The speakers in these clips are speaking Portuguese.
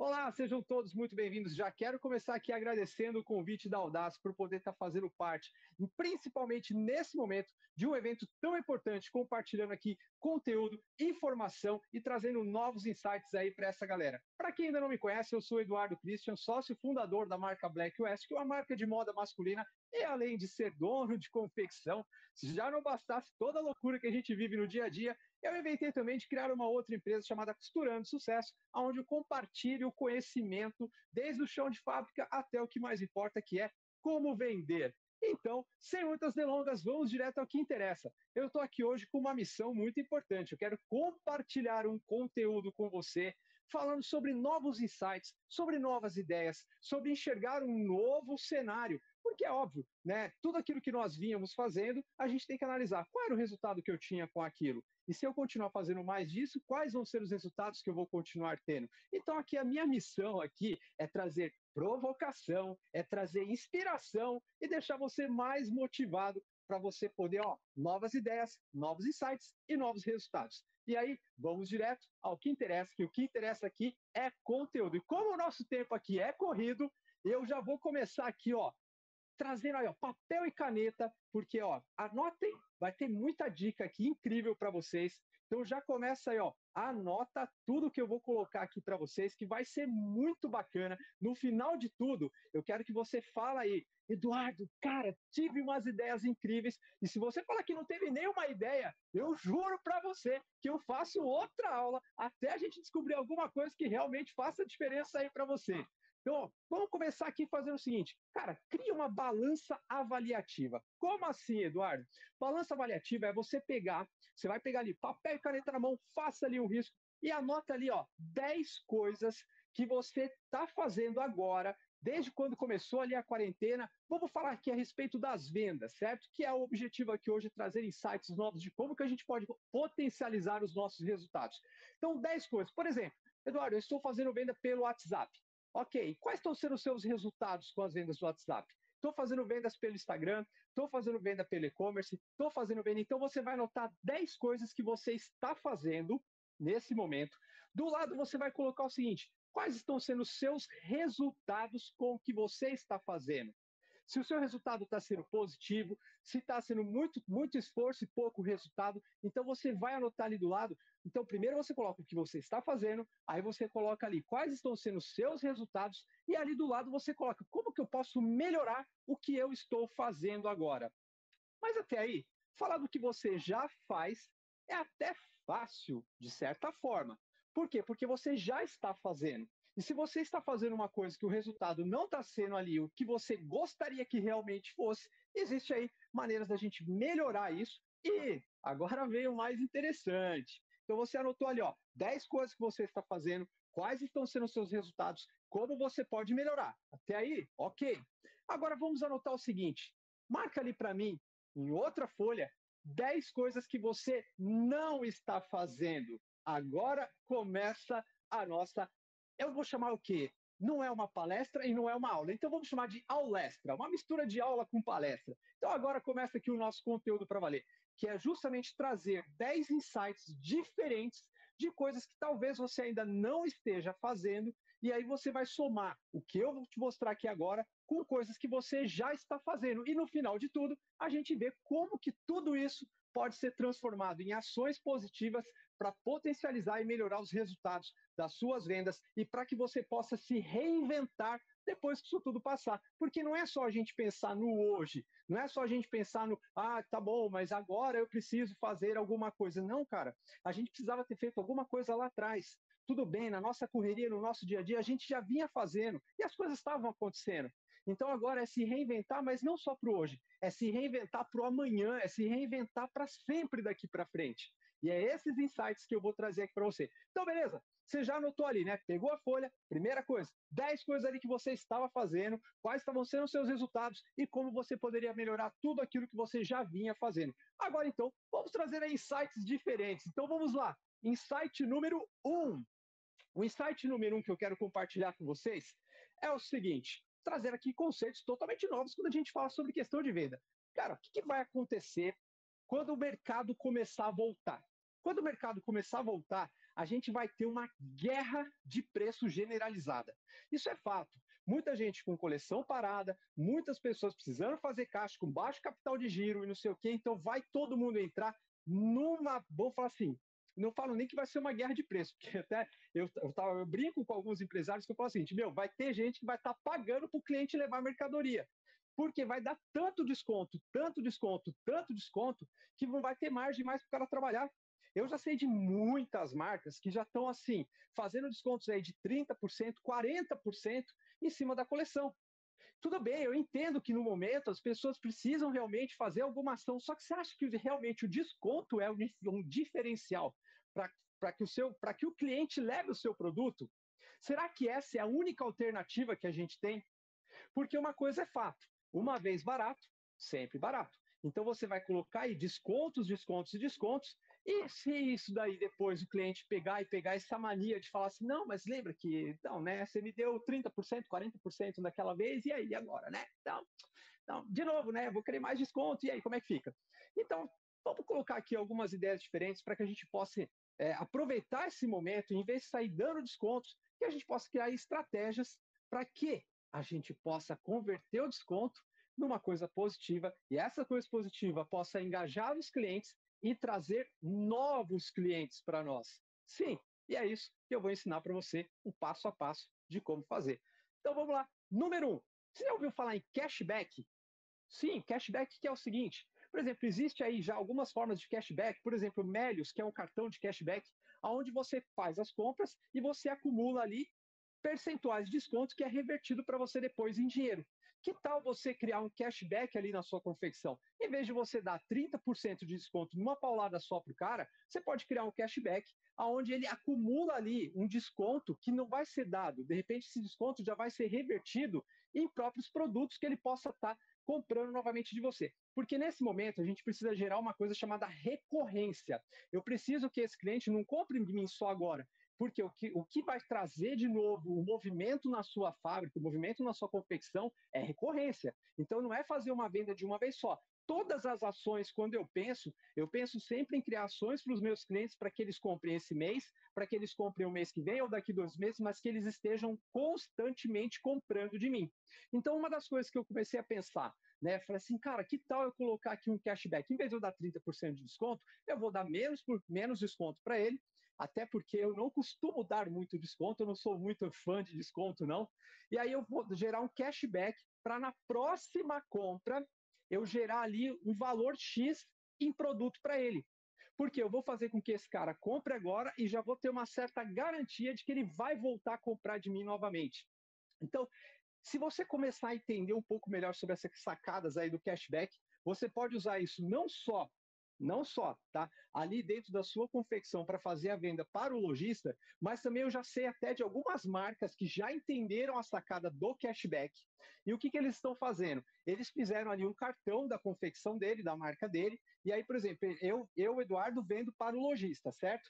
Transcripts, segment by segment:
Olá, sejam todos muito bem-vindos. Já quero começar aqui agradecendo o convite da Audaz por poder estar fazendo parte, principalmente nesse momento, de um evento tão importante, compartilhando aqui conteúdo, informação e trazendo novos insights aí para essa galera. Para quem ainda não me conhece, eu sou Eduardo Christian, sócio fundador da marca Black West, que é uma marca de moda masculina e além de ser dono de confecção, se já não bastasse toda a loucura que a gente vive no dia a dia, eu inventei também de criar uma outra empresa chamada Costurando Sucesso, onde eu compartilho o conhecimento desde o chão de fábrica até o que mais importa, que é como vender. Então, sem muitas delongas, vamos direto ao que interessa. Eu estou aqui hoje com uma missão muito importante. Eu quero compartilhar um conteúdo com você, falando sobre novos insights, sobre novas ideias, sobre enxergar um novo cenário. Porque é óbvio, né? Tudo aquilo que nós vínhamos fazendo, a gente tem que analisar qual era o resultado que eu tinha com aquilo. E se eu continuar fazendo mais disso, quais vão ser os resultados que eu vou continuar tendo? Então, aqui a minha missão aqui é trazer provocação, é trazer inspiração e deixar você mais motivado para você poder, ó, novas ideias, novos insights e novos resultados. E aí, vamos direto ao que interessa, que o que interessa aqui é conteúdo. E como o nosso tempo aqui é corrido, eu já vou começar aqui, ó, trazendo aí, ó, papel e caneta, porque, ó, anotem, vai ter muita dica aqui incrível para vocês. Então já começa aí, ó, anota tudo que eu vou colocar aqui para vocês, que vai ser muito bacana. No final de tudo, eu quero que você fale aí, Eduardo, cara, tive umas ideias incríveis. E se você falar que não teve nenhuma ideia, eu juro para você que eu faço outra aula até a gente descobrir alguma coisa que realmente faça diferença aí para você. Então, vamos começar aqui fazendo o seguinte. Cara, cria uma balança avaliativa. Como assim, Eduardo? Balança avaliativa é você pegar, você vai pegar ali papel e caneta na mão, faça ali um risco e anota ali, ó, 10 coisas que você está fazendo agora, desde quando começou ali a quarentena. Vamos falar aqui a respeito das vendas, certo? Que é o objetivo aqui hoje, trazer insights novos de como que a gente pode potencializar os nossos resultados. Então, 10 coisas. Por exemplo, Eduardo, eu estou fazendo venda pelo WhatsApp. Ok, quais estão sendo os seus resultados com as vendas do WhatsApp? Estou fazendo vendas pelo Instagram, estou fazendo venda pelo e-commerce, estou fazendo venda. Então você vai anotar 10 coisas que você está fazendo nesse momento. Do lado você vai colocar o seguinte: quais estão sendo os seus resultados com o que você está fazendo? Se o seu resultado está sendo positivo, se está sendo muito, muito esforço e pouco resultado, então você vai anotar ali do lado. Então, primeiro você coloca o que você está fazendo, aí você coloca ali quais estão sendo os seus resultados, e ali do lado você coloca como que eu posso melhorar o que eu estou fazendo agora. Mas até aí, falar do que você já faz é até fácil, de certa forma. Por quê? Porque você já está fazendo. E se você está fazendo uma coisa que o resultado não está sendo ali o que você gostaria que realmente fosse, existe aí maneiras da gente melhorar isso. E agora vem o mais interessante. Então você anotou ali, ó, 10 coisas que você está fazendo, quais estão sendo os seus resultados, como você pode melhorar. Até aí, ok. Agora vamos anotar o seguinte: marca ali para mim, em outra folha, 10 coisas que você não está fazendo. Agora começa a nossa eu vou chamar o quê? Não é uma palestra e não é uma aula. Então vamos chamar de aulestra, uma mistura de aula com palestra. Então agora começa aqui o nosso conteúdo para valer, que é justamente trazer 10 insights diferentes de coisas que talvez você ainda não esteja fazendo, e aí você vai somar o que eu vou te mostrar aqui agora com coisas que você já está fazendo. E no final de tudo, a gente vê como que tudo isso pode ser transformado em ações positivas para potencializar e melhorar os resultados das suas vendas e para que você possa se reinventar depois que isso tudo passar. Porque não é só a gente pensar no hoje, não é só a gente pensar no, ah, tá bom, mas agora eu preciso fazer alguma coisa. Não, cara, a gente precisava ter feito alguma coisa lá atrás. Tudo bem, na nossa correria, no nosso dia a dia, a gente já vinha fazendo e as coisas estavam acontecendo. Então agora é se reinventar, mas não só para hoje, é se reinventar para o amanhã, é se reinventar para sempre daqui para frente. E é esses insights que eu vou trazer aqui para você. Então, beleza? Você já anotou ali, né? Pegou a folha, primeira coisa, 10 coisas ali que você estava fazendo, quais estavam sendo os seus resultados e como você poderia melhorar tudo aquilo que você já vinha fazendo. Agora, então, vamos trazer insights diferentes. Então, vamos lá. Insight número 1. Um. O insight número 1 um que eu quero compartilhar com vocês é o seguinte: trazer aqui conceitos totalmente novos quando a gente fala sobre questão de venda. Cara, o que vai acontecer quando o mercado começar a voltar? Quando o mercado começar a voltar, a gente vai ter uma guerra de preço generalizada. Isso é fato. Muita gente com coleção parada, muitas pessoas precisando fazer caixa com baixo capital de giro e não sei o quê, então vai todo mundo entrar numa, vou falar assim, não falo nem que vai ser uma guerra de preço, porque até eu, eu, eu brinco com alguns empresários que eu falo assim, meu, vai ter gente que vai estar tá pagando para o cliente levar mercadoria porque vai dar tanto desconto, tanto desconto, tanto desconto, que não vai ter margem mais para o cara trabalhar. Eu já sei de muitas marcas que já estão assim, fazendo descontos aí de 30%, 40% em cima da coleção. Tudo bem, eu entendo que no momento as pessoas precisam realmente fazer alguma ação, só que você acha que realmente o desconto é um diferencial para que, o seu, que o cliente leve o seu produto? Será que essa é a única alternativa que a gente tem? Porque uma coisa é fato: uma vez barato, sempre barato. Então você vai colocar aí descontos, descontos e descontos. E se isso daí depois o cliente pegar e pegar essa mania de falar assim, não, mas lembra que, então, né, você me deu 30%, 40% naquela vez, e aí agora, né? Então, então, de novo, né, vou querer mais desconto, e aí como é que fica? Então, vamos colocar aqui algumas ideias diferentes para que a gente possa é, aproveitar esse momento, em vez de sair dando descontos, que a gente possa criar estratégias para que a gente possa converter o desconto numa coisa positiva e essa coisa positiva possa engajar os clientes e trazer novos clientes para nós. Sim, e é isso que eu vou ensinar para você o passo a passo de como fazer. Então vamos lá. Número um, você já ouviu falar em cashback? Sim, cashback que é o seguinte. Por exemplo, existe aí já algumas formas de cashback, por exemplo, Melios, que é um cartão de cashback, onde você faz as compras e você acumula ali percentuais de desconto que é revertido para você depois em dinheiro. Que tal você criar um cashback ali na sua confecção? Em vez de você dar 30% de desconto numa paulada só para o cara, você pode criar um cashback onde ele acumula ali um desconto que não vai ser dado. De repente, esse desconto já vai ser revertido em próprios produtos que ele possa estar tá comprando novamente de você. Porque nesse momento a gente precisa gerar uma coisa chamada recorrência. Eu preciso que esse cliente não compre de mim só agora, porque o que, o que vai trazer de novo o movimento na sua fábrica, o movimento na sua confecção é recorrência. Então não é fazer uma venda de uma vez só. Todas as ações, quando eu penso, eu penso sempre em criar ações para os meus clientes para que eles comprem esse mês, para que eles comprem o mês que vem ou daqui dois meses, mas que eles estejam constantemente comprando de mim. Então, uma das coisas que eu comecei a pensar, né? Falei assim, cara, que tal eu colocar aqui um cashback? Em vez de eu dar 30% de desconto, eu vou dar menos por menos desconto para ele até porque eu não costumo dar muito desconto, eu não sou muito fã de desconto, não. E aí eu vou gerar um cashback para na próxima compra eu gerar ali um valor X em produto para ele. Porque eu vou fazer com que esse cara compre agora e já vou ter uma certa garantia de que ele vai voltar a comprar de mim novamente. Então, se você começar a entender um pouco melhor sobre essas sacadas aí do cashback, você pode usar isso não só não só, tá? Ali dentro da sua confecção para fazer a venda para o lojista, mas também eu já sei até de algumas marcas que já entenderam a sacada do cashback. E o que, que eles estão fazendo? Eles fizeram ali um cartão da confecção dele, da marca dele, e aí, por exemplo, eu, eu Eduardo, vendo para o lojista, certo?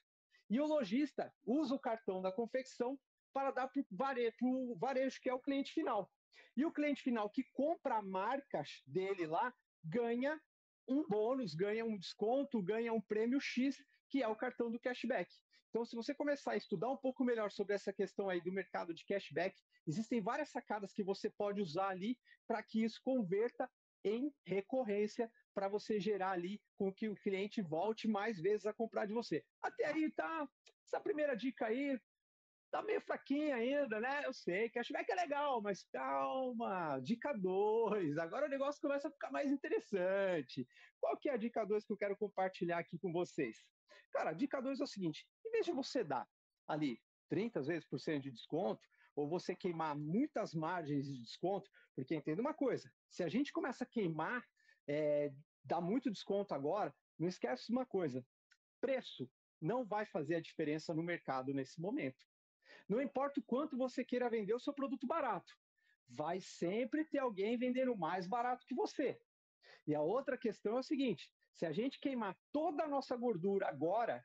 E o lojista usa o cartão da confecção para dar para o varejo, varejo, que é o cliente final. E o cliente final que compra a marca dele lá ganha um bônus, ganha um desconto, ganha um prêmio X, que é o cartão do cashback. Então, se você começar a estudar um pouco melhor sobre essa questão aí do mercado de cashback, existem várias sacadas que você pode usar ali para que isso converta em recorrência para você gerar ali com que o cliente volte mais vezes a comprar de você. Até aí tá essa primeira dica aí, tá meio fraquinha ainda, né? Eu sei, cashback é legal, mas calma. Dica 2. Agora o negócio começa a ficar mais interessante. Qual que é a dica 2 que eu quero compartilhar aqui com vocês? Cara, a dica 2 é o seguinte: em vez de você dar ali 30 vezes por cento de desconto, ou você queimar muitas margens de desconto, porque entenda uma coisa: se a gente começa a queimar, é, dá muito desconto agora, não esquece uma coisa: preço não vai fazer a diferença no mercado nesse momento. Não importa o quanto você queira vender o seu produto barato, vai sempre ter alguém vendendo mais barato que você. E a outra questão é o seguinte: se a gente queimar toda a nossa gordura agora,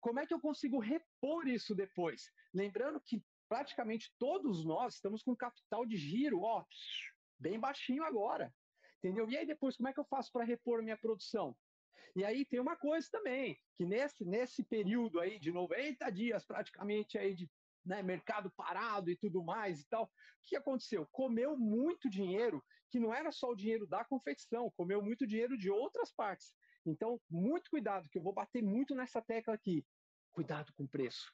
como é que eu consigo repor isso depois? Lembrando que praticamente todos nós estamos com capital de giro, ó, bem baixinho agora. Entendeu? E aí depois, como é que eu faço para repor minha produção? E aí tem uma coisa também, que nesse, nesse período aí de 90 dias praticamente aí de né, mercado parado e tudo mais e tal, o que aconteceu? Comeu muito dinheiro, que não era só o dinheiro da confecção, comeu muito dinheiro de outras partes. Então, muito cuidado, que eu vou bater muito nessa tecla aqui. Cuidado com o preço.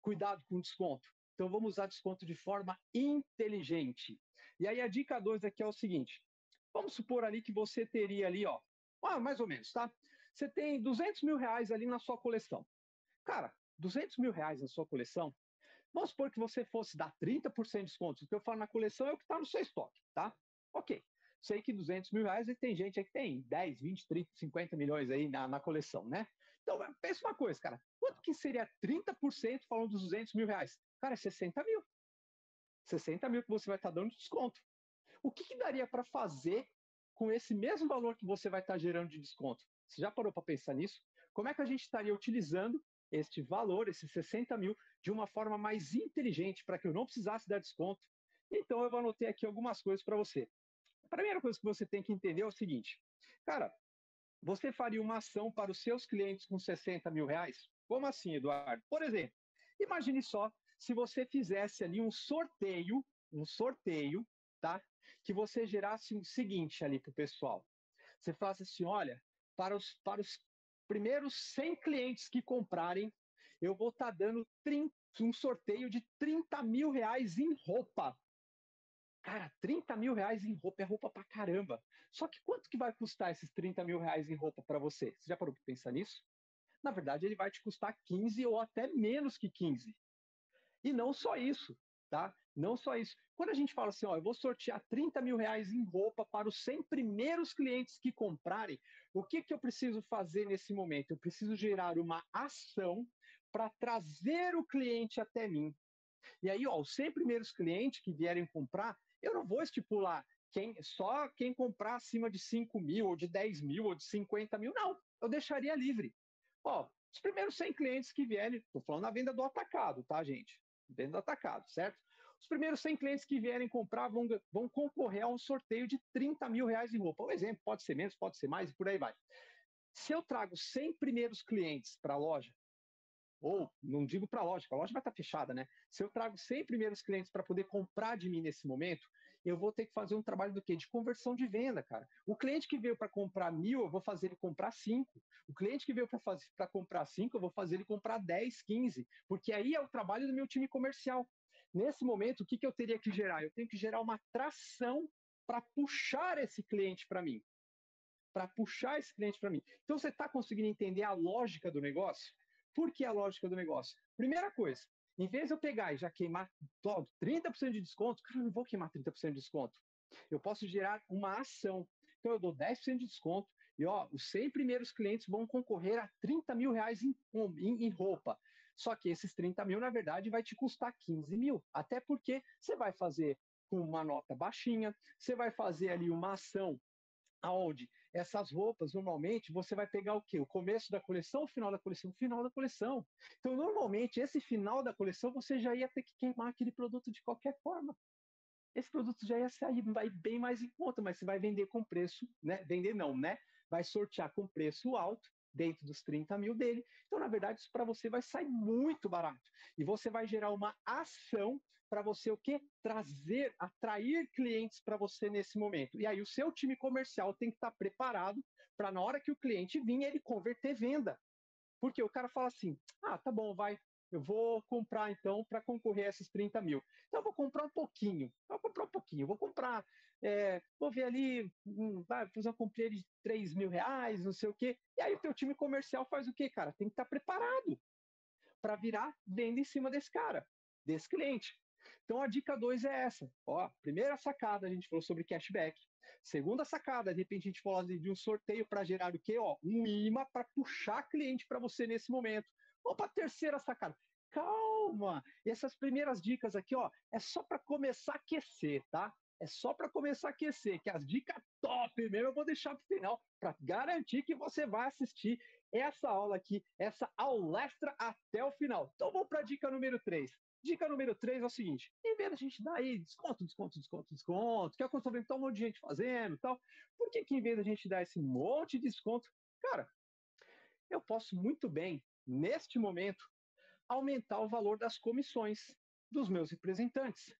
Cuidado com o desconto. Então, vamos usar desconto de forma inteligente. E aí, a dica 2 aqui é o seguinte: vamos supor ali que você teria ali, ó, ah, mais ou menos, tá? Você tem 200 mil reais ali na sua coleção. Cara, 200 mil reais na sua coleção, vamos supor que você fosse dar 30% de desconto. O que eu falo na coleção é o que está no seu estoque, tá? Ok. Sei que 200 mil reais tem gente aí que tem 10, 20, 30, 50 milhões aí na, na coleção, né? Então, pensa uma coisa, cara. Quanto que seria 30% falando dos 200 mil reais? Cara, é 60 mil. 60 mil que você vai estar tá dando de desconto. O que, que daria para fazer com esse mesmo valor que você vai estar tá gerando de desconto? Você já parou para pensar nisso? Como é que a gente estaria utilizando este valor, esses 60 mil, de uma forma mais inteligente para que eu não precisasse dar desconto? Então eu anotei aqui algumas coisas para você. A primeira coisa que você tem que entender é o seguinte, cara, você faria uma ação para os seus clientes com 60 mil reais? Como assim, Eduardo? Por exemplo, imagine só se você fizesse ali um sorteio, um sorteio, tá? Que você gerasse o seguinte ali para o pessoal. Você falasse assim, olha, para os, para os primeiros 100 clientes que comprarem, eu vou estar tá dando 30, um sorteio de 30 mil reais em roupa. Cara, 30 mil reais em roupa é roupa pra caramba. Só que quanto que vai custar esses 30 mil reais em roupa para você? Você já parou para pensar nisso? Na verdade, ele vai te custar 15 ou até menos que 15. E não só isso, tá? Não só isso. Quando a gente fala assim, ó, eu vou sortear 30 mil reais em roupa para os 100 primeiros clientes que comprarem, o que, que eu preciso fazer nesse momento? Eu preciso gerar uma ação para trazer o cliente até mim. E aí, ó, os 100 primeiros clientes que vierem comprar, eu não vou estipular quem, só quem comprar acima de 5 mil, ou de 10 mil, ou de 50 mil, não. Eu deixaria livre. Ó, os primeiros 100 clientes que vierem, estou falando na venda do atacado, tá, gente? Venda do atacado, certo? Os primeiros 100 clientes que vierem comprar vão, vão concorrer a um sorteio de 30 mil reais em roupa. Um exemplo, pode ser menos, pode ser mais, e por aí vai. Se eu trago 100 primeiros clientes para a loja, ou não digo para a loja, a loja vai estar tá fechada, né? Se eu trago 100 primeiros clientes para poder comprar de mim nesse momento, eu vou ter que fazer um trabalho do quê? De conversão de venda, cara. O cliente que veio para comprar mil, eu vou fazer ele comprar cinco. O cliente que veio para comprar cinco, eu vou fazer ele comprar 10, 15. Porque aí é o trabalho do meu time comercial. Nesse momento, o que, que eu teria que gerar? Eu tenho que gerar uma tração para puxar esse cliente para mim. Para puxar esse cliente para mim. Então, você está conseguindo entender a lógica do negócio? Por que a lógica do negócio? Primeira coisa, em vez de eu pegar e já queimar todo 30% de desconto, cara, eu não vou queimar 30% de desconto. Eu posso gerar uma ação. Então eu dou 10% de desconto e ó, os 100 primeiros clientes vão concorrer a 30 mil reais em, em, em roupa. Só que esses 30 mil, na verdade, vai te custar 15 mil. Até porque você vai fazer com uma nota baixinha, você vai fazer ali uma ação aonde essas roupas, normalmente, você vai pegar o quê? O começo da coleção, o final da coleção, o final da coleção. Então, normalmente, esse final da coleção, você já ia ter que queimar aquele produto de qualquer forma. Esse produto já ia sair, vai bem mais em conta, mas você vai vender com preço, né? Vender não, né? Vai sortear com preço alto, dentro dos 30 mil dele. Então, na verdade, isso para você vai sair muito barato. E você vai gerar uma ação para você o quê? Trazer, atrair clientes para você nesse momento. E aí o seu time comercial tem que estar tá preparado para na hora que o cliente vir, ele converter venda. Porque o cara fala assim: ah, tá bom, vai, eu vou comprar então para concorrer a esses 30 mil. Então eu vou comprar um pouquinho, vou comprar um pouquinho, vou comprar, é, vou ver ali, vai fazer uma compra de 3 mil reais, não sei o quê. E aí o teu time comercial faz o quê, cara? Tem que estar tá preparado para virar venda em cima desse cara, desse cliente. Então a dica 2 é essa. Ó, primeira sacada, a gente falou sobre cashback. Segunda sacada, de repente a gente falou de um sorteio para gerar o quê? Ó, um imã para puxar cliente para você nesse momento. Vamos para terceira sacada. Calma! Essas primeiras dicas aqui, ó, é só para começar a aquecer, tá? É só para começar a aquecer, que as dicas top mesmo eu vou deixar para o final, para garantir que você vai assistir essa aula aqui, essa aula extra até o final. Então vamos para a dica número 3. Dica número 3 é o seguinte: em vez da gente dar aí desconto, desconto, desconto, desconto, que é o que eu estou vendo tá um monte de gente fazendo e tal, por que, que em vez da gente dar esse monte de desconto, cara, eu posso muito bem, neste momento, aumentar o valor das comissões dos meus representantes.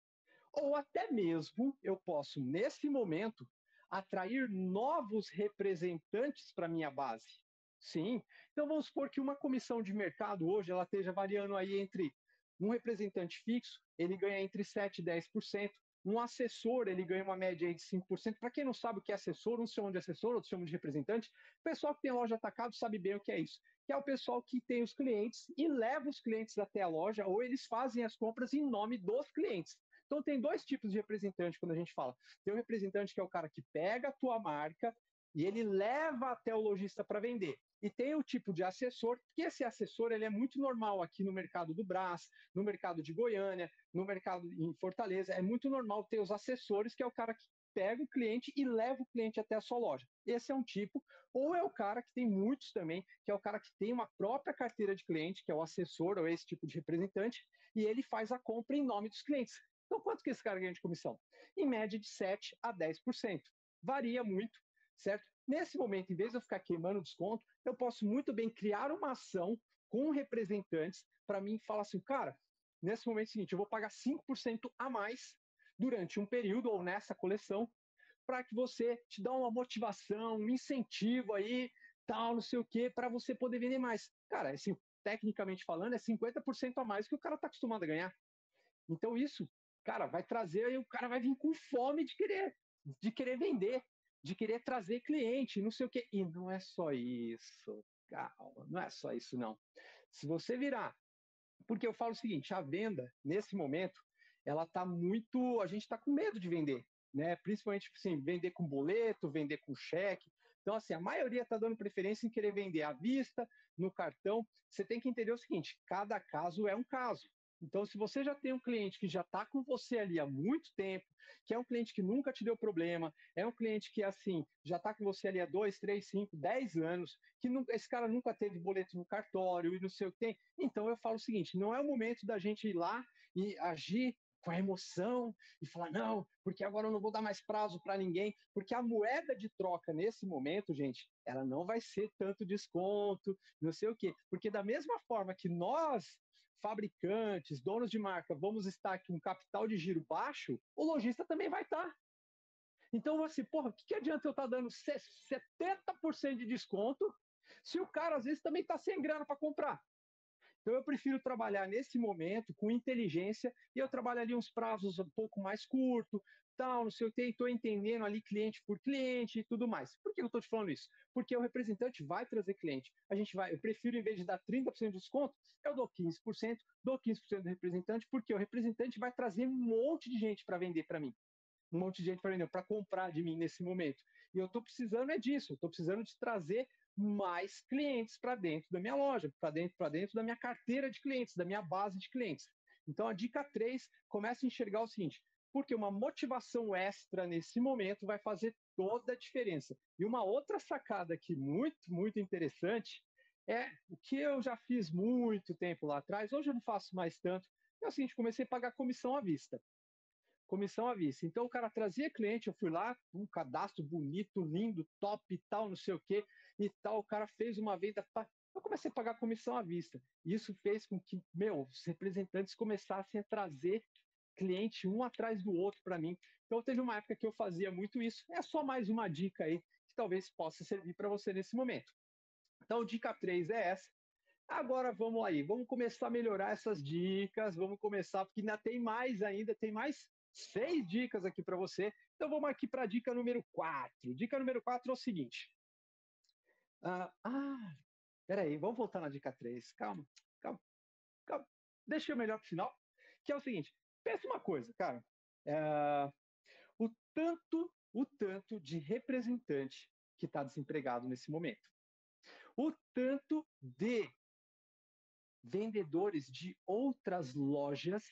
Ou até mesmo eu posso, nesse momento, atrair novos representantes para minha base. Sim. Então vamos supor que uma comissão de mercado hoje ela esteja variando aí entre um representante fixo, ele ganha entre 7 e 10%, um assessor, ele ganha uma média de 5%. Para quem não sabe o que é assessor, uns chamam de assessor, outros chamam de representante. O pessoal que tem loja atacado sabe bem o que é isso. Que é o pessoal que tem os clientes e leva os clientes até a loja, ou eles fazem as compras em nome dos clientes. Então tem dois tipos de representante quando a gente fala. Tem o representante que é o cara que pega a tua marca e ele leva até o lojista para vender. E tem o tipo de assessor, que esse assessor ele é muito normal aqui no mercado do Brás, no mercado de Goiânia, no mercado em Fortaleza. É muito normal ter os assessores, que é o cara que pega o cliente e leva o cliente até a sua loja. Esse é um tipo. Ou é o cara que tem muitos também, que é o cara que tem uma própria carteira de cliente, que é o assessor ou esse tipo de representante, e ele faz a compra em nome dos clientes. Então, quanto que esse cara ganha de comissão? Em média de 7 a 10%. Varia muito, certo? Nesse momento, em vez de eu ficar queimando desconto, eu posso muito bem criar uma ação com representantes para mim falar assim, cara, nesse momento é seguinte, eu vou pagar 5% a mais durante um período ou nessa coleção para que você te dá uma motivação, um incentivo aí, tal, não sei o quê, para você poder vender mais. Cara, assim, tecnicamente falando, é 50% a mais que o cara está acostumado a ganhar. Então isso, cara, vai trazer aí o cara vai vir com fome de querer, de querer vender de querer trazer cliente, não sei o quê. E não é só isso, calma, não é só isso, não. Se você virar, porque eu falo o seguinte, a venda, nesse momento, ela está muito. A gente está com medo de vender, né? Principalmente assim, vender com boleto, vender com cheque. Então, assim, a maioria está dando preferência em querer vender à vista, no cartão. Você tem que entender o seguinte: cada caso é um caso. Então, se você já tem um cliente que já está com você ali há muito tempo, que é um cliente que nunca te deu problema, é um cliente que, assim, já está com você ali há dois, três, cinco, dez anos, que esse cara nunca teve boleto no cartório e não sei o que tem, então eu falo o seguinte: não é o momento da gente ir lá e agir com a emoção e falar, não, porque agora eu não vou dar mais prazo para ninguém, porque a moeda de troca nesse momento, gente, ela não vai ser tanto desconto, não sei o quê, porque da mesma forma que nós fabricantes, donos de marca, vamos estar com um capital de giro baixo, o lojista também vai estar. Então, assim, porra, o que, que adianta eu estar dando 70% de desconto se o cara, às vezes, também está sem grana para comprar? Então, eu prefiro trabalhar nesse momento com inteligência e eu trabalho ali uns prazos um pouco mais curto, tal, não sei o que, estou entendendo ali cliente por cliente e tudo mais. Por que eu estou te falando isso? Porque o representante vai trazer cliente. A gente vai, eu prefiro, em vez de dar 30% de desconto, eu dou 15%, dou 15% do representante, porque o representante vai trazer um monte de gente para vender para mim. Um monte de gente para vender, para comprar de mim nesse momento. E eu estou precisando é disso, estou precisando de trazer mais clientes para dentro da minha loja, para dentro, para dentro da minha carteira de clientes, da minha base de clientes. Então a dica 3 começa a enxergar o seguinte: porque uma motivação extra nesse momento vai fazer toda a diferença. E uma outra sacada aqui muito, muito interessante é o que eu já fiz muito tempo lá atrás, hoje eu não faço mais tanto, é o seguinte, comecei a pagar comissão à vista. Comissão à vista. Então o cara trazia cliente, eu fui lá, um cadastro bonito, lindo, top e tal, não sei o quê, e tal, o cara fez uma venda, eu comecei a pagar comissão à vista. Isso fez com que, meu, os representantes começassem a trazer cliente um atrás do outro para mim. Então teve uma época que eu fazia muito isso. É só mais uma dica aí que talvez possa servir para você nesse momento. Então, dica 3 é essa. Agora vamos aí, vamos começar a melhorar essas dicas, vamos começar, porque ainda tem mais ainda, tem mais seis dicas aqui para você. Então vamos aqui para a dica número 4. Dica número 4 é o seguinte. Ah, ah, peraí, vamos voltar na dica 3. Calma, calma, calma. Deixa eu melhor para o final, que é o seguinte. Pensa uma coisa, cara. É, o tanto, o tanto de representante que está desempregado nesse momento. O tanto de vendedores de outras lojas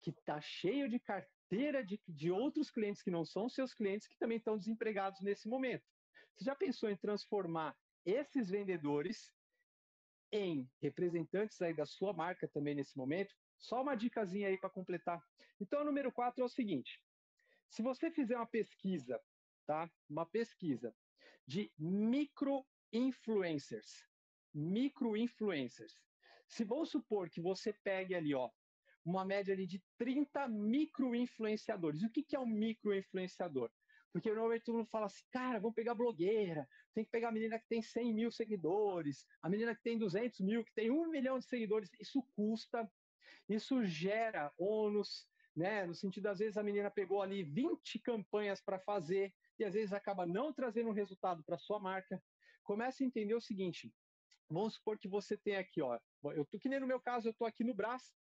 que está cheio de carteira de, de outros clientes que não são seus clientes que também estão desempregados nesse momento. Você já pensou em transformar esses vendedores em representantes aí da sua marca também nesse momento? Só uma dicasinha aí para completar. Então, número 4 é o seguinte: se você fizer uma pesquisa, tá? Uma pesquisa de micro influencers, micro-influencers. Se vamos supor que você pegue ali, ó, uma média ali de 30 micro-influenciadores. O que, que é um micro-influenciador? Porque normalmente todo mundo fala assim, cara, vamos pegar blogueira, tem que pegar a menina que tem 100 mil seguidores, a menina que tem 200 mil, que tem um milhão de seguidores. Isso custa, isso gera ônus, né? No sentido, às vezes a menina pegou ali 20 campanhas para fazer e às vezes acaba não trazendo um resultado para sua marca. Comece a entender o seguinte: vamos supor que você tem aqui, ó, eu tô que nem no meu caso, eu estou aqui no Brás,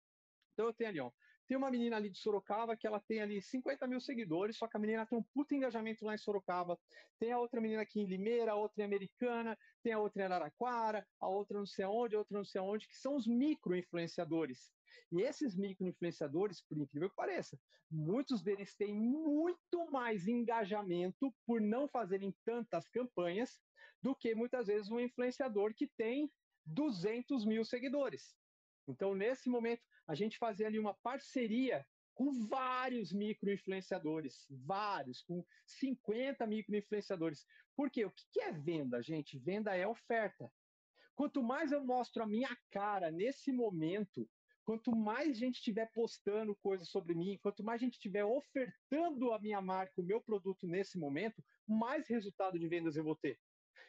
então eu tenho ali, ó, tem uma menina ali de Sorocaba que ela tem ali 50 mil seguidores, só que a menina tem um puta engajamento lá em Sorocaba. Tem a outra menina aqui em Limeira, a outra em Americana, tem a outra em Araraquara, a outra não sei aonde, a outra não sei aonde, que são os micro-influenciadores. E esses micro-influenciadores, por incrível que pareça, muitos deles têm muito mais engajamento por não fazerem tantas campanhas do que muitas vezes um influenciador que tem 200 mil seguidores. Então, nesse momento, a gente fazia ali uma parceria com vários micro-influenciadores, vários, com 50 micro-influenciadores. Por quê? O que é venda, gente? Venda é oferta. Quanto mais eu mostro a minha cara nesse momento, quanto mais gente estiver postando coisas sobre mim, quanto mais gente estiver ofertando a minha marca, o meu produto nesse momento, mais resultado de vendas eu vou ter.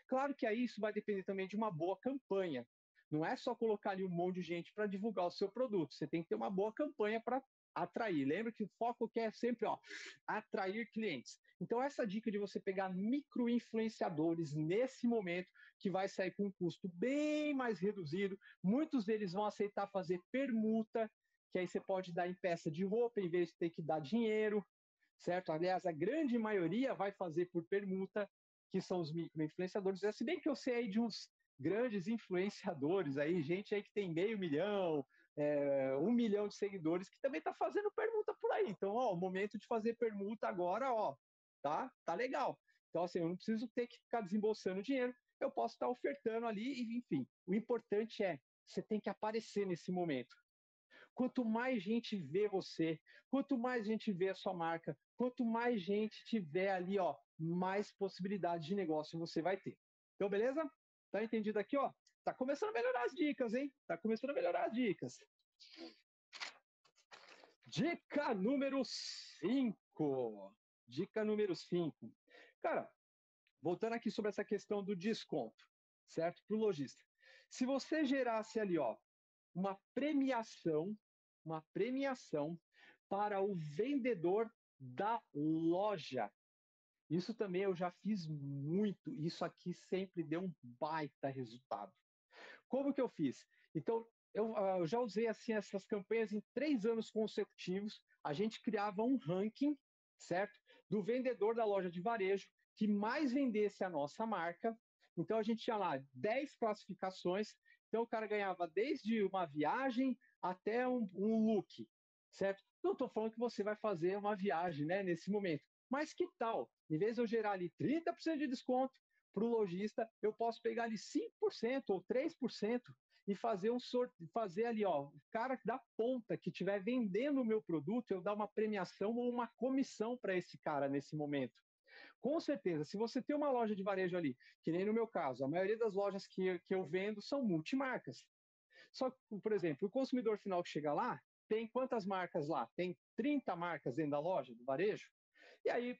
Claro que aí isso vai depender também de uma boa campanha. Não é só colocar ali um monte de gente para divulgar o seu produto. Você tem que ter uma boa campanha para atrair. Lembra que o foco é sempre ó, atrair clientes. Então, essa dica de você pegar micro-influenciadores nesse momento, que vai sair com um custo bem mais reduzido, muitos deles vão aceitar fazer permuta, que aí você pode dar em peça de roupa em vez de ter que dar dinheiro, certo? Aliás, a grande maioria vai fazer por permuta, que são os micro-influenciadores. Se bem que eu sei aí de uns grandes influenciadores aí, gente aí que tem meio milhão, é, um milhão de seguidores, que também está fazendo permuta por aí. Então, ó, o momento de fazer permuta agora, ó, tá? Tá legal. Então, assim, eu não preciso ter que ficar desembolsando dinheiro, eu posso estar ofertando ali, e, enfim. O importante é, você tem que aparecer nesse momento. Quanto mais gente vê você, quanto mais gente vê a sua marca, quanto mais gente tiver ali, ó, mais possibilidade de negócio você vai ter. Então, beleza? Tá entendido aqui, ó? Tá começando a melhorar as dicas, hein? Tá começando a melhorar as dicas. Dica número 5. Dica número 5. Cara, voltando aqui sobre essa questão do desconto, certo? Para o lojista. Se você gerasse ali, ó, uma premiação, uma premiação para o vendedor da loja, isso também eu já fiz muito. Isso aqui sempre deu um baita resultado. Como que eu fiz? Então, eu, ah, eu já usei assim essas campanhas em três anos consecutivos. A gente criava um ranking, certo? Do vendedor da loja de varejo que mais vendesse a nossa marca. Então, a gente tinha lá 10 classificações. Então, o cara ganhava desde uma viagem até um, um look, certo? Não estou falando que você vai fazer uma viagem né, nesse momento. Mas que tal? Em vez de eu gerar ali 30% de desconto para o lojista, eu posso pegar ali 5% ou 3% e fazer um sorteio, fazer ali, ó, o cara da ponta que estiver vendendo o meu produto, eu dar uma premiação ou uma comissão para esse cara nesse momento. Com certeza, se você tem uma loja de varejo ali, que nem no meu caso, a maioria das lojas que, que eu vendo são multimarcas. Só que, por exemplo, o consumidor final que chega lá, tem quantas marcas lá? Tem 30 marcas dentro da loja, do varejo? E aí,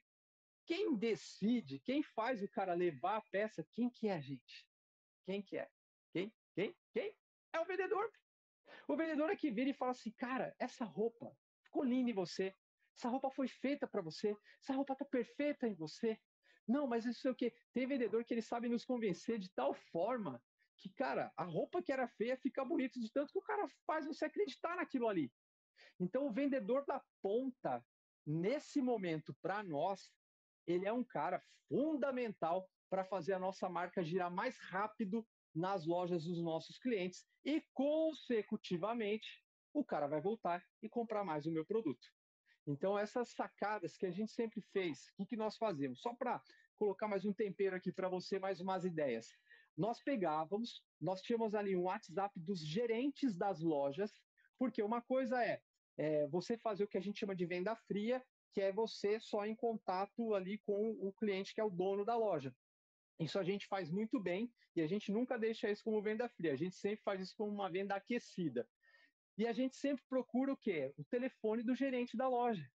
quem decide, quem faz o cara levar a peça, quem que é, gente? Quem que é? Quem? Quem? Quem? É o vendedor. O vendedor é que vira e fala assim, cara, essa roupa ficou linda em você. Essa roupa foi feita para você. Essa roupa tá perfeita em você. Não, mas isso é o quê? Tem vendedor que ele sabe nos convencer de tal forma que, cara, a roupa que era feia fica bonita de tanto que o cara faz você acreditar naquilo ali. Então, o vendedor da ponta, nesse momento, para nós, ele é um cara fundamental para fazer a nossa marca girar mais rápido nas lojas dos nossos clientes e, consecutivamente, o cara vai voltar e comprar mais o meu produto. Então, essas sacadas que a gente sempre fez, o que, que nós fazemos? Só para colocar mais um tempero aqui para você, mais umas ideias. Nós pegávamos, nós tínhamos ali um WhatsApp dos gerentes das lojas, porque uma coisa é é, você fazer o que a gente chama de venda fria, que é você só em contato ali com o cliente que é o dono da loja. Isso a gente faz muito bem e a gente nunca deixa isso como venda fria, a gente sempre faz isso como uma venda aquecida. E a gente sempre procura o quê? O telefone do gerente da loja.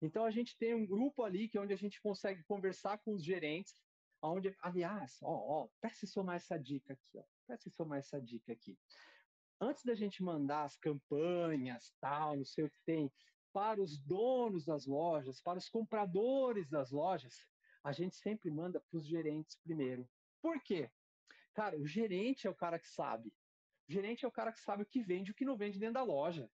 Então a gente tem um grupo ali que é onde a gente consegue conversar com os gerentes, onde, aliás, ó, ó, preste somar essa dica aqui, ó, preste somar essa dica aqui. Antes da gente mandar as campanhas, tal, não sei o que tem, para os donos das lojas, para os compradores das lojas, a gente sempre manda para os gerentes primeiro. Por quê? Cara, o gerente é o cara que sabe. O gerente é o cara que sabe o que vende e o que não vende dentro da loja.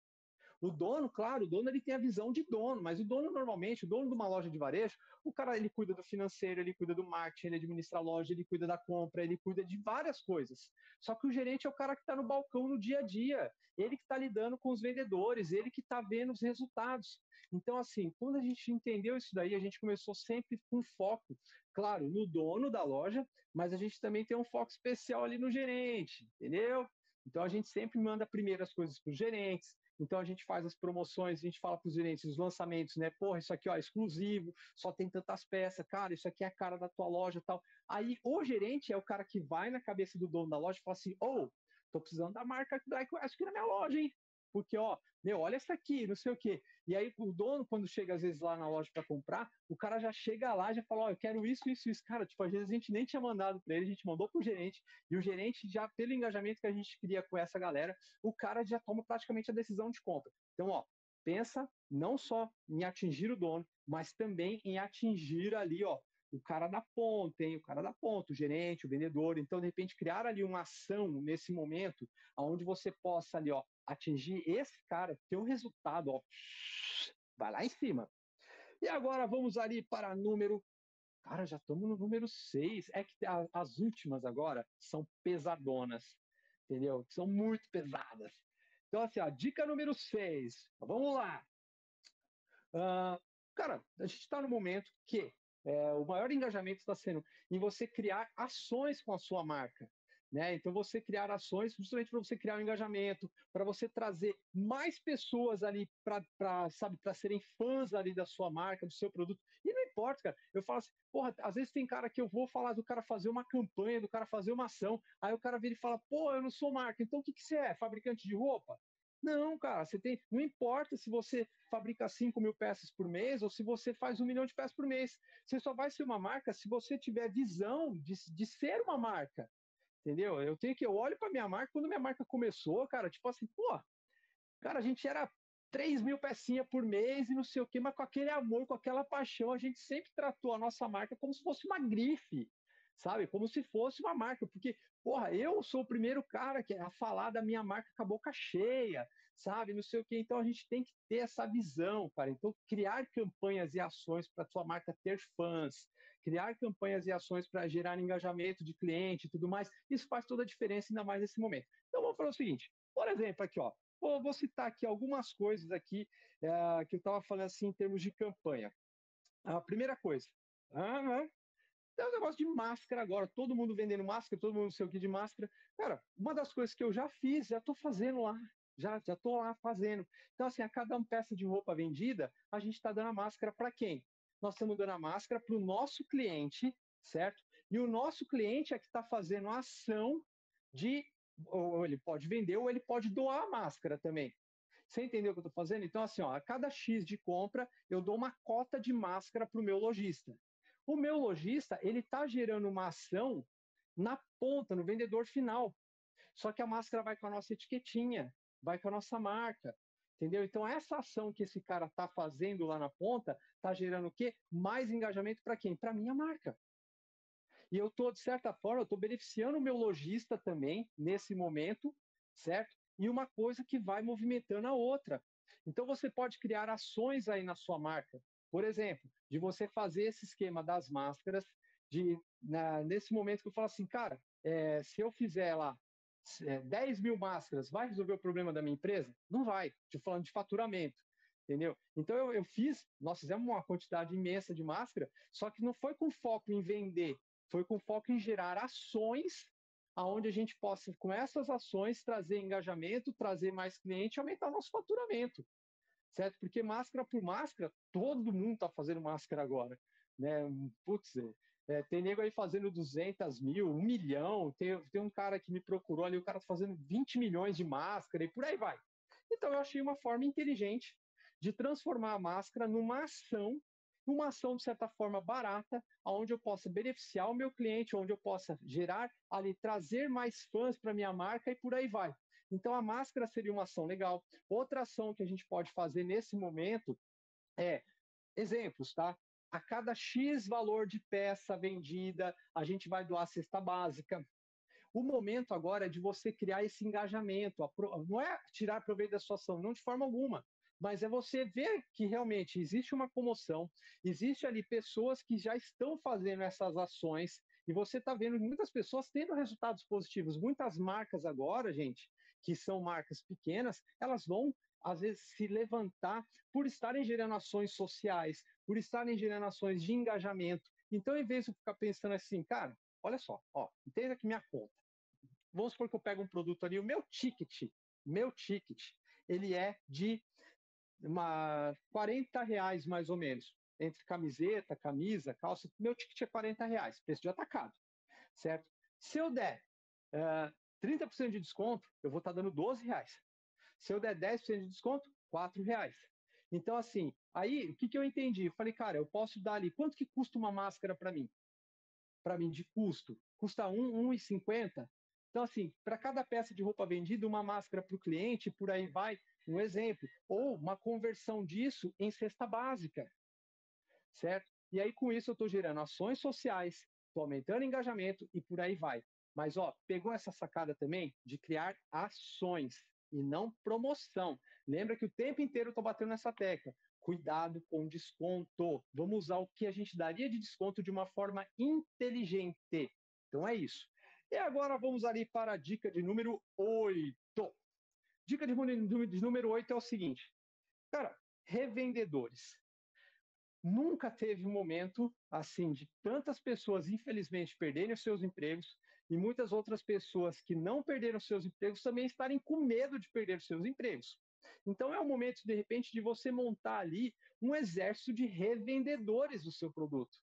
O dono, claro, o dono ele tem a visão de dono, mas o dono normalmente, o dono de uma loja de varejo, o cara ele cuida do financeiro, ele cuida do marketing, ele administra a loja, ele cuida da compra, ele cuida de várias coisas. Só que o gerente é o cara que está no balcão no dia a dia, ele que está lidando com os vendedores, ele que está vendo os resultados. Então, assim, quando a gente entendeu isso daí, a gente começou sempre com foco, claro, no dono da loja, mas a gente também tem um foco especial ali no gerente, entendeu? Então a gente sempre manda primeiro as coisas para os gerentes, então a gente faz as promoções, a gente fala para os gerentes os lançamentos, né? Porra, isso aqui ó, é exclusivo, só tem tantas peças, cara, isso aqui é a cara da tua loja tal. Aí o gerente é o cara que vai na cabeça do dono da loja e fala assim: ô, oh, tô precisando da marca Black West aqui na minha loja, hein? porque, ó, meu, olha essa aqui, não sei o quê. E aí o dono, quando chega às vezes lá na loja para comprar, o cara já chega lá já fala, ó, eu quero isso, isso, isso. Cara, tipo, às vezes a gente nem tinha mandado para ele, a gente mandou pro gerente, e o gerente já, pelo engajamento que a gente cria com essa galera, o cara já toma praticamente a decisão de compra. Então, ó, pensa não só em atingir o dono, mas também em atingir ali, ó, o cara da ponta, hein? O cara da ponta, o gerente, o vendedor. Então, de repente, criar ali uma ação nesse momento, onde você possa ali, ó, atingir esse cara, ter um resultado, ó, vai lá em cima. E agora vamos ali para número. Cara, já estamos no número 6. É que as últimas agora são pesadonas, entendeu? São muito pesadas. Então, assim, ó, dica número 6. Vamos lá. Uh, cara, a gente está no momento que é, o maior engajamento está sendo em você criar ações com a sua marca. Né? Então, você criar ações justamente para você criar um engajamento, para você trazer mais pessoas ali para, serem fãs ali da sua marca, do seu produto. E não importa, cara. Eu falo assim, porra, às vezes tem cara que eu vou falar do cara fazer uma campanha, do cara fazer uma ação, aí o cara vira e fala, pô, eu não sou marca, então o que, que você é? Fabricante de roupa? Não, cara, você tem. Não importa se você fabrica 5 mil peças por mês ou se você faz um milhão de peças por mês. Você só vai ser uma marca se você tiver visão de, de ser uma marca. Entendeu? Eu tenho que. Eu olho para minha marca, quando minha marca começou, cara, tipo assim, pô, cara, a gente era 3 mil pecinhas por mês e não sei o quê, mas com aquele amor, com aquela paixão, a gente sempre tratou a nossa marca como se fosse uma grife sabe? Como se fosse uma marca, porque, porra, eu sou o primeiro cara que a falar da minha marca com a boca cheia, sabe? Não sei o quê. Então a gente tem que ter essa visão, cara. Então, criar campanhas e ações para sua marca ter fãs, criar campanhas e ações para gerar engajamento de cliente e tudo mais, isso faz toda a diferença, ainda mais nesse momento. Então vamos falar o seguinte: por exemplo, aqui, ó. Vou, citar aqui algumas coisas aqui é, que eu estava falando assim em termos de campanha. A primeira coisa, ah, tem um negócio de máscara agora, todo mundo vendendo máscara, todo mundo não sei o que de máscara. Cara, uma das coisas que eu já fiz, já estou fazendo lá, já já estou lá fazendo. Então, assim, a cada uma peça de roupa vendida, a gente está dando a máscara para quem? Nós estamos dando a máscara para o nosso cliente, certo? E o nosso cliente é que está fazendo a ação de, ou ele pode vender, ou ele pode doar a máscara também. Você entendeu o que eu estou fazendo? Então, assim, ó, a cada X de compra, eu dou uma cota de máscara para o meu lojista. O meu lojista, ele está gerando uma ação na ponta, no vendedor final. Só que a máscara vai com a nossa etiquetinha, vai com a nossa marca, entendeu? Então essa ação que esse cara está fazendo lá na ponta está gerando o quê? Mais engajamento para quem? Para minha marca. E eu estou, de certa forma, estou beneficiando o meu lojista também nesse momento, certo? E uma coisa que vai movimentando a outra. Então você pode criar ações aí na sua marca. Por exemplo, de você fazer esse esquema das máscaras, de na, nesse momento que eu falo assim, cara, é, se eu fizer lá 10 mil máscaras, vai resolver o problema da minha empresa? Não vai. Estou falando de faturamento, entendeu? Então eu, eu fiz, nós fizemos uma quantidade imensa de máscara, só que não foi com foco em vender, foi com foco em gerar ações aonde a gente possa, com essas ações, trazer engajamento, trazer mais cliente aumentar nosso faturamento certo? Porque máscara por máscara, todo mundo está fazendo máscara agora, né? Putz, É, tem nego aí fazendo 200 mil, um milhão. Tem, tem um cara que me procurou ali, o cara tá fazendo 20 milhões de máscara e por aí vai. Então eu achei uma forma inteligente de transformar a máscara numa ação, uma ação de certa forma barata, onde eu possa beneficiar o meu cliente, onde eu possa gerar ali, trazer mais fãs para minha marca e por aí vai. Então a máscara seria uma ação legal. Outra ação que a gente pode fazer nesse momento é exemplos, tá? A cada X valor de peça vendida, a gente vai doar cesta básica. O momento agora é de você criar esse engajamento. Não é tirar proveito da sua ação, não de forma alguma. Mas é você ver que realmente existe uma comoção, existe ali pessoas que já estão fazendo essas ações, e você está vendo muitas pessoas tendo resultados positivos. Muitas marcas agora, gente, que são marcas pequenas, elas vão às vezes se levantar por estarem gerando ações sociais, por estarem gerando ações de engajamento. Então, em vez de ficar pensando assim, cara, olha só, ó, entenda que minha conta. Vamos supor que eu pego um produto ali, o meu ticket, meu ticket, ele é de uma 40 reais mais ou menos, entre camiseta, camisa, calça, meu ticket é 40 reais, preço de atacado, certo? Se eu der uh, eh, 30% de desconto, eu vou estar dando 12 reais. Se eu der 10% de desconto, 4 reais. Então, assim, aí o que, que eu entendi? Eu falei, cara, eu posso dar ali, quanto que custa uma máscara para mim? Para mim, de custo? Custa R$1,50? Então, assim, para cada peça de roupa vendida, uma máscara para o cliente, por aí vai, um exemplo. Ou uma conversão disso em cesta básica, certo? E aí, com isso, eu estou gerando ações sociais, estou aumentando engajamento e por aí vai. Mas, ó, pegou essa sacada também de criar ações e não promoção. Lembra que o tempo inteiro eu estou batendo nessa tecla. Cuidado com desconto. Vamos usar o que a gente daria de desconto de uma forma inteligente. Então é isso. E agora vamos ali para a dica de número 8. Dica de, de número 8 é o seguinte. Cara, revendedores. Nunca teve um momento assim de tantas pessoas, infelizmente, perderem os seus empregos, e muitas outras pessoas que não perderam seus empregos também estarem com medo de perder seus empregos. Então é o momento, de repente, de você montar ali um exército de revendedores do seu produto.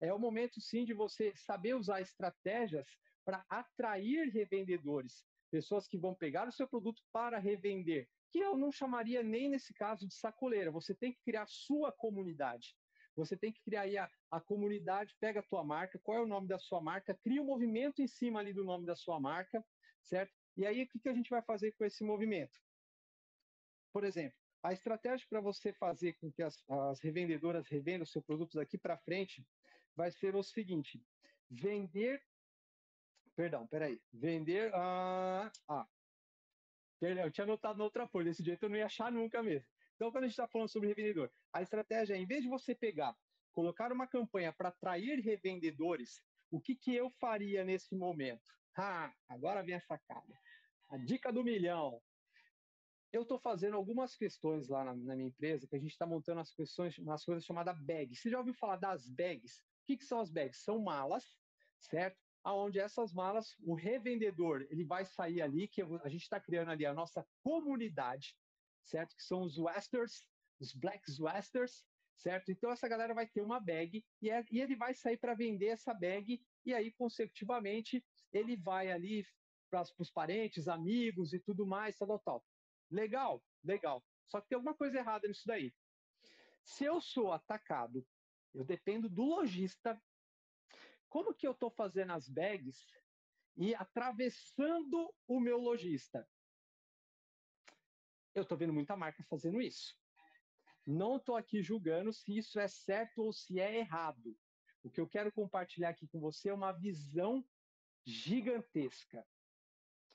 É o momento, sim, de você saber usar estratégias para atrair revendedores, pessoas que vão pegar o seu produto para revender, que eu não chamaria nem nesse caso de sacoleira. Você tem que criar sua comunidade. Você tem que criar aí a, a comunidade, pega a tua marca, qual é o nome da sua marca, cria um movimento em cima ali do nome da sua marca, certo? E aí o que, que a gente vai fazer com esse movimento? Por exemplo, a estratégia para você fazer com que as, as revendedoras revendam seu produto daqui para frente vai ser o seguinte: vender. Perdão, peraí. Vender. Ah, ah, eu tinha anotado na outra folha, desse jeito eu não ia achar nunca mesmo. Então, quando a gente está falando sobre revendedor, a estratégia é, em vez de você pegar, colocar uma campanha para atrair revendedores, o que, que eu faria nesse momento? Ah, agora vem a sacada. A dica do milhão. Eu estou fazendo algumas questões lá na, na, minha empresa, que a gente está montando as questões, umas coisas chamadas bags. Você já ouviu falar das bags? O que, que são as bags? São malas, certo? Aonde essas malas, o revendedor, ele vai sair ali, que a gente está criando ali a nossa comunidade, certo? Que são os Westers, os Black Westers, certo? Então essa galera vai ter uma bag e, é, e ele vai sair para vender essa bag e aí consecutivamente ele vai ali para os parentes, amigos e tudo mais, tal, tal, Legal, legal. Só que tem alguma coisa errada nisso daí. Se eu sou atacado, eu dependo do lojista. Como que eu estou fazendo as bags e atravessando o meu lojista? Eu estou vendo muita marca fazendo isso. Não estou aqui julgando se isso é certo ou se é errado. O que eu quero compartilhar aqui com você é uma visão gigantesca.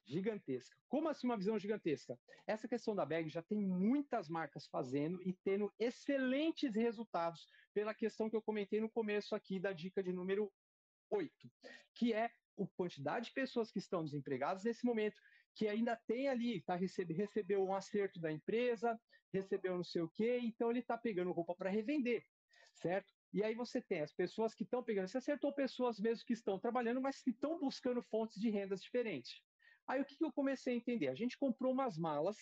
Gigantesca. Como assim uma visão gigantesca? Essa questão da bag já tem muitas marcas fazendo e tendo excelentes resultados pela questão que eu comentei no começo aqui da dica de número 8, que é a quantidade de pessoas que estão desempregadas nesse momento que ainda tem ali, tá, recebe, recebeu um acerto da empresa, recebeu não sei o quê, então ele está pegando roupa para revender, certo? E aí você tem as pessoas que estão pegando esse acerto ou pessoas mesmo que estão trabalhando, mas que estão buscando fontes de rendas diferentes. Aí o que, que eu comecei a entender? A gente comprou umas malas,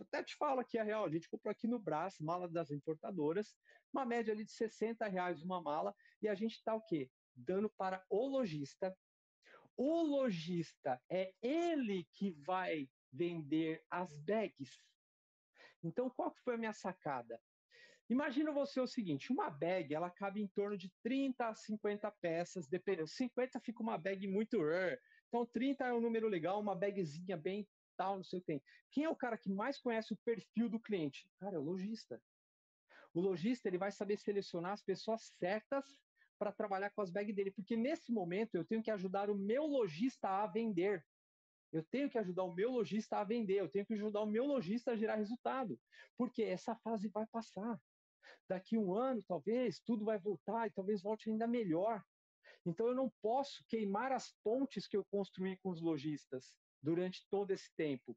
até te falo aqui a real, a gente comprou aqui no Brás, mala das importadoras, uma média ali de 60 reais uma mala, e a gente está o quê? dando para o lojista. O lojista é ele que vai vender as bags. Então, qual que foi a minha sacada? Imagina você o seguinte, uma bag, ela cabe em torno de 30 a 50 peças, dependendo. 50 fica uma bag muito rare, então 30 é um número legal, uma bagzinha bem tal, não sei o que tem. Quem é o cara que mais conhece o perfil do cliente? Cara, é o lojista. O lojista, ele vai saber selecionar as pessoas certas para trabalhar com as bags dele, porque nesse momento eu tenho que ajudar o meu lojista a vender. Eu tenho que ajudar o meu lojista a vender, eu tenho que ajudar o meu lojista a gerar resultado, porque essa fase vai passar. Daqui um ano, talvez, tudo vai voltar e talvez volte ainda melhor. Então, eu não posso queimar as pontes que eu construí com os lojistas durante todo esse tempo.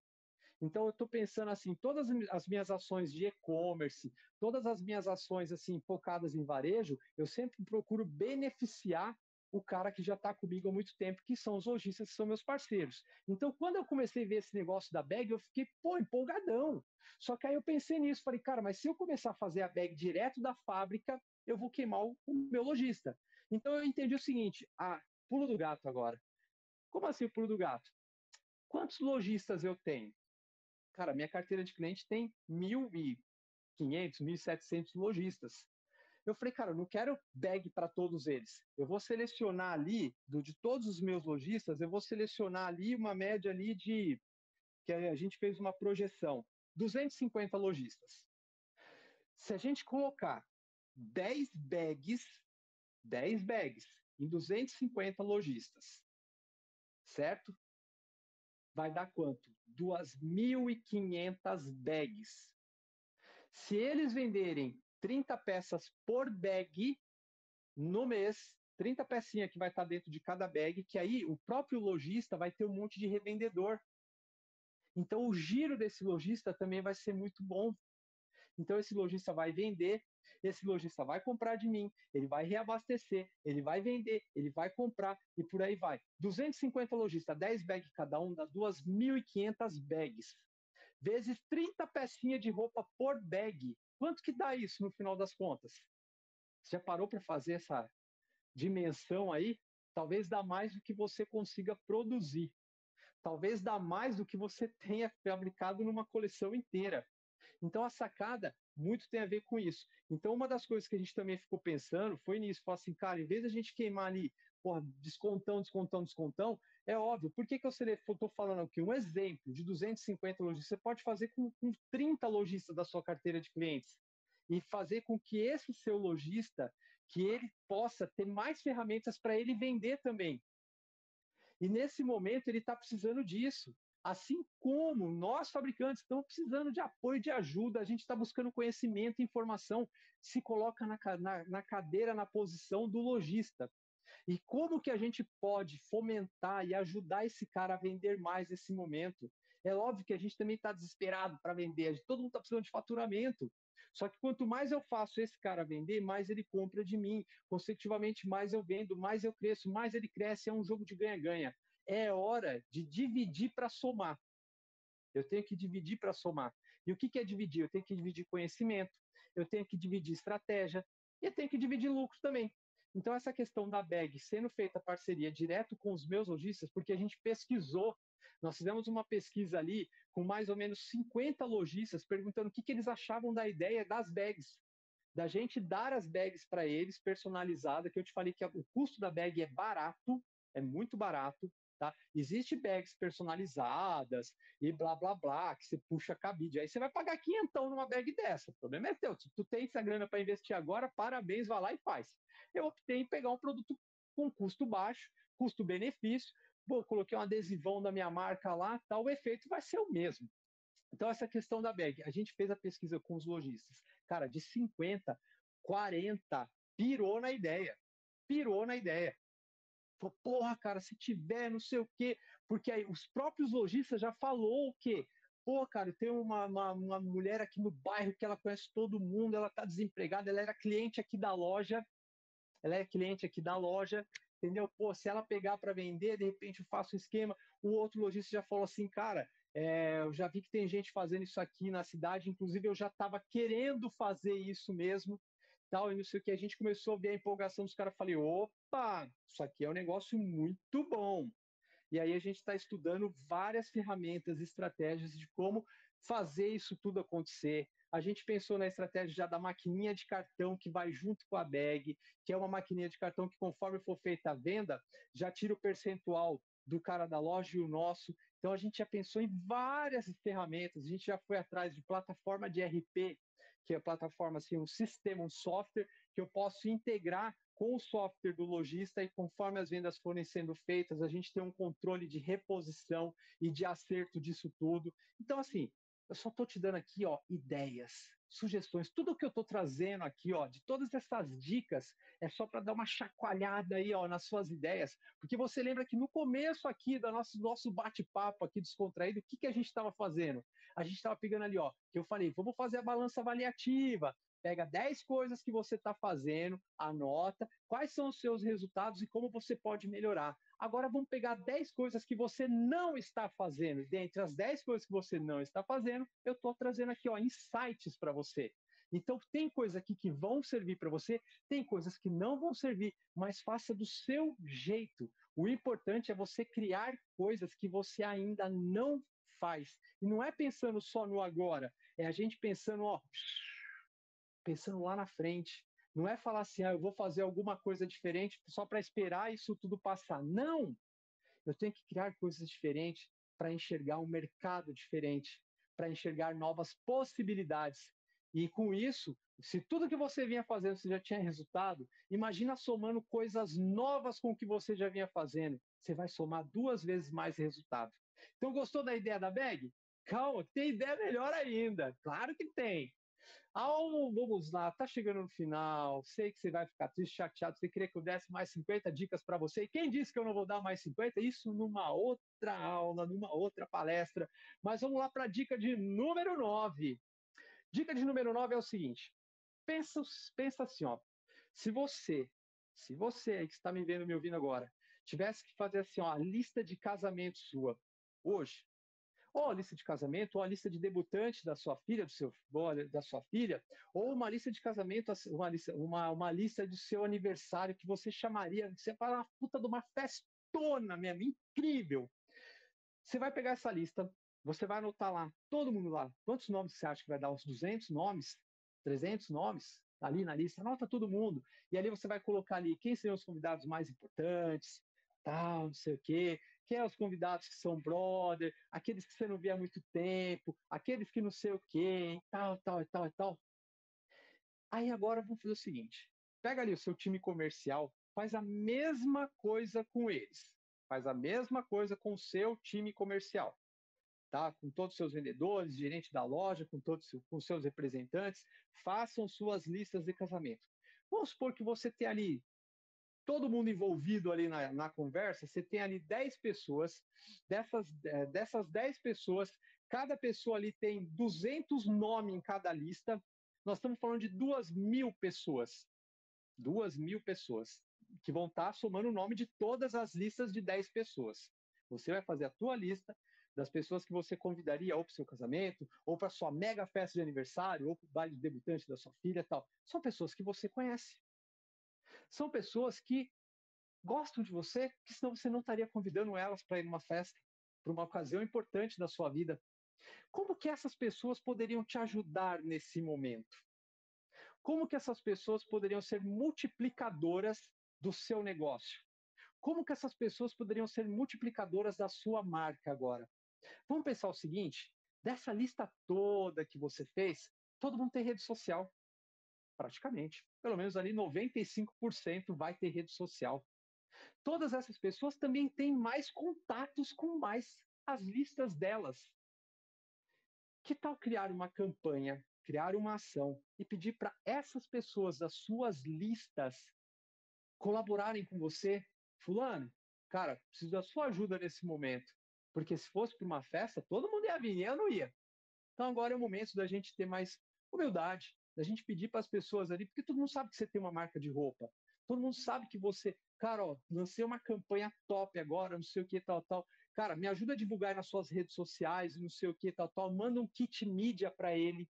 Então, eu estou pensando assim, todas as minhas ações de e-commerce, todas as minhas ações assim focadas em varejo, eu sempre procuro beneficiar o cara que já está comigo há muito tempo, que são os lojistas, que são meus parceiros. Então, quando eu comecei a ver esse negócio da bag, eu fiquei, pô, empolgadão. Só que aí eu pensei nisso, falei, cara, mas se eu começar a fazer a bag direto da fábrica, eu vou queimar o, meu lojista. Então, eu entendi o seguinte, ah, pulo do gato agora. Como assim o pulo do gato? Quantos lojistas eu tenho? Cara, minha carteira de cliente tem 1.500, 1.700 lojistas. Eu falei, cara, eu não quero bag para todos eles. Eu vou selecionar ali, do, de todos os meus lojistas, eu vou selecionar ali uma média ali de, que a gente fez uma projeção, 250 lojistas. Se a gente colocar 10 bags, 10 bags em 250 lojistas, certo? Vai dar quanto? 2.500 bags. Se eles venderem 30 peças por bag no mês, 30 pecinhas que vai estar dentro de cada bag, que aí o próprio lojista vai ter um monte de revendedor. Então o giro desse lojista também vai ser muito bom. Então esse lojista vai vender, esse lojista vai comprar de mim, ele vai reabastecer, ele vai vender, ele vai comprar e por aí vai. 250 lojistas, 10 bags cada um, dá 2.500 bags. Vezes 30 pecinhas de roupa por bag. Quanto que dá isso no final das contas? Você já parou para fazer essa dimensão aí? Talvez dá mais do que você consiga produzir. Talvez dá mais do que você tenha fabricado numa coleção inteira. Então a sacada muito tem a ver com isso. Então uma das coisas que a gente também ficou pensando foi nisso, falar assim, cara, em vez de a gente queimar ali, porra, descontão, descontão, descontão, é óbvio. Por que, que eu estou falando aqui? Um exemplo de 250 lojistas, você pode fazer com, com 30 lojistas da sua carteira de clientes e fazer com que esse seu lojista, que ele possa ter mais ferramentas para ele vender também. E nesse momento ele está precisando disso. Assim como nós, fabricantes, estamos precisando de apoio, de ajuda, a gente está buscando conhecimento, informação, se coloca na, na, na cadeira, na posição do lojista. E como que a gente pode fomentar e ajudar esse cara a vender mais nesse momento? É óbvio que a gente também está desesperado para vender, todo mundo está precisando de faturamento. Só que quanto mais eu faço esse cara vender, mais ele compra de mim. Consecutivamente, mais eu vendo, mais eu cresço, mais ele cresce. É um jogo de ganha-ganha. É hora de dividir para somar. Eu tenho que dividir para somar. E o que, que é dividir? Eu tenho que dividir conhecimento, eu tenho que dividir estratégia e eu tenho que dividir lucro também. Então, essa questão da bag sendo feita parceria direto com os meus lojistas, porque a gente pesquisou, nós fizemos uma pesquisa ali com mais ou menos 50 lojistas perguntando o que, que eles achavam da ideia das bags. Da gente dar as bags para eles personalizada, que eu te falei que o custo da bag é barato, é muito barato, Tá? Existe bags personalizadas e blá blá blá, que você puxa cabide. Aí você vai pagar quinhentão numa bag dessa. O problema é teu. Se tu tem essa grana para investir agora, parabéns, vá lá e faz. Eu optei em pegar um produto com custo baixo, custo-benefício. Coloquei um adesivão da minha marca lá, tal, o efeito vai ser o mesmo. Então, essa questão da bag, a gente fez a pesquisa com os lojistas. Cara, de 50, 40, pirou na ideia. Pirou na ideia. Porra, cara, se tiver, não sei o quê. Porque aí os próprios lojistas já falou o quê? Pô, cara, tem uma, uma, uma, mulher aqui no bairro que ela conhece todo mundo, ela tá desempregada, ela era cliente aqui da loja, ela é cliente aqui da loja, entendeu? Pô, se ela pegar para vender, de repente eu faço um esquema. O outro lojista já falou assim, cara, é, eu já vi que tem gente fazendo isso aqui na cidade, inclusive eu já estava querendo fazer isso mesmo, tal, e não sei o que. A gente começou a ver a empolgação dos caras. Falei, opa, isso aqui é um negócio muito bom. E aí a gente está estudando várias ferramentas, estratégias de como fazer isso tudo acontecer. A gente pensou na estratégia já da maquininha de cartão que vai junto com a bag, que é uma maquininha de cartão que, conforme for feita a venda, já tira o percentual do cara da loja e o nosso. Então a gente já pensou em várias ferramentas, a gente já foi atrás de plataforma de RP, que a plataforma assim, um sistema, um software que eu posso integrar com o software do lojista e conforme as vendas forem sendo feitas, a gente tem um controle de reposição e de acerto disso tudo. Então assim, eu só estou te dando aqui, ó, ideias, sugestões, tudo que eu estou trazendo aqui, ó, de todas essas dicas, é só para dar uma chacoalhada aí, ó, nas suas ideias, porque você lembra que no começo aqui do nosso, nosso bate-papo aqui descontraído, o que, que a gente estava fazendo? A gente estava pegando ali, ó, que eu falei, vamos fazer a balança avaliativa, pega 10 coisas que você está fazendo, anota quais são os seus resultados e como você pode melhorar. Agora vamos pegar 10 coisas que você não está fazendo. Dentre as 10 coisas que você não está fazendo, eu estou trazendo aqui ó, insights para você. Então, tem coisas aqui que vão servir para você, tem coisas que não vão servir, mas faça do seu jeito. O importante é você criar coisas que você ainda não faz. E não é pensando só no agora, é a gente pensando, ó, pensando lá na frente. Não é falar assim, ah, eu vou fazer alguma coisa diferente só para esperar isso tudo passar. Não! Eu tenho que criar coisas diferentes para enxergar um mercado diferente, para enxergar novas possibilidades. E com isso, se tudo que você vinha fazendo você já tinha resultado, imagina somando coisas novas com o que você já vinha fazendo. Você vai somar duas vezes mais resultado. Então, gostou da ideia da bag? Calma, tem ideia melhor ainda. Claro que tem. Ao, vamos lá, tá chegando no final, sei que você vai ficar triste, chateado, você queria que eu desse mais 50 dicas para você, e quem disse que eu não vou dar mais 50? Isso numa outra aula, numa outra palestra. Mas vamos lá para a dica de número 9. Dica de número 9 é o seguinte, pensa, pensa assim, ó, se você, se você que está me vendo, me ouvindo agora, tivesse que fazer assim, ó, a lista de casamento sua, hoje, ou a lista de casamento, ou a lista de debutante da sua filha, do seu, da sua filha, ou uma lista de casamento, uma lista, uma, uma lista do seu aniversário que você chamaria, você fala uma puta de uma festona mesmo, incrível. Você vai pegar essa lista, você vai anotar lá, todo mundo lá, quantos nomes você acha que vai dar? Uns 200 nomes? 300 nomes? Ali na lista, anota todo mundo. E ali você vai colocar ali quem seriam os convidados mais importantes, tal, não sei o quê quem é os convidados que são brother, aqueles que você não vê há muito tempo, aqueles que não sei o quê, tal, tal, tal, tal. Aí agora vamos fazer o seguinte: pega ali o seu time comercial, faz a mesma coisa com eles, faz a mesma coisa com o seu time comercial, tá? Com todos os seus vendedores, gerente da loja, com todos com seus representantes, façam suas listas de casamento. Vamos supor que você tem ali todo mundo envolvido ali na, na conversa, você tem ali 10 pessoas, dessas, é, dessas 10 pessoas, cada pessoa ali tem 200 nomes em cada lista, nós estamos falando de 2 mil pessoas. 2 mil pessoas que vão estar somando o nome de todas as listas de 10 pessoas. Você vai fazer a tua lista das pessoas que você convidaria ou para o seu casamento, ou para sua mega festa de aniversário, ou para o baile de debutante da sua filha tal. São pessoas que você conhece. São pessoas que gostam de você, que senão você não estaria convidando elas para ir numa festa, para uma ocasião importante da sua vida. Como que essas pessoas poderiam te ajudar nesse momento? Como que essas pessoas poderiam ser multiplicadoras do seu negócio? Como que essas pessoas poderiam ser multiplicadoras da sua marca agora? Vamos pensar o seguinte: dessa lista toda que você fez, todo mundo tem rede social praticamente. Pelo menos ali 95% vai ter rede social. Todas essas pessoas também têm mais contatos com mais as listas delas. Que tal criar uma campanha, criar uma ação e pedir para essas pessoas das suas listas colaborarem com você? Fulano, cara, preciso da sua ajuda nesse momento. Porque se fosse para uma festa, todo mundo ia vir, e eu não ia. Então agora é o momento da gente ter mais humildade, da gente pedir para as pessoas ali, porque todo mundo sabe que você tem uma marca de roupa. Todo mundo sabe que você, cara, ó, lancei uma campanha top agora, não sei o que, tal, tal. Cara, me ajuda a divulgar nas suas redes sociais, não sei o que, tal, tal. Manda um kit mídia para ele.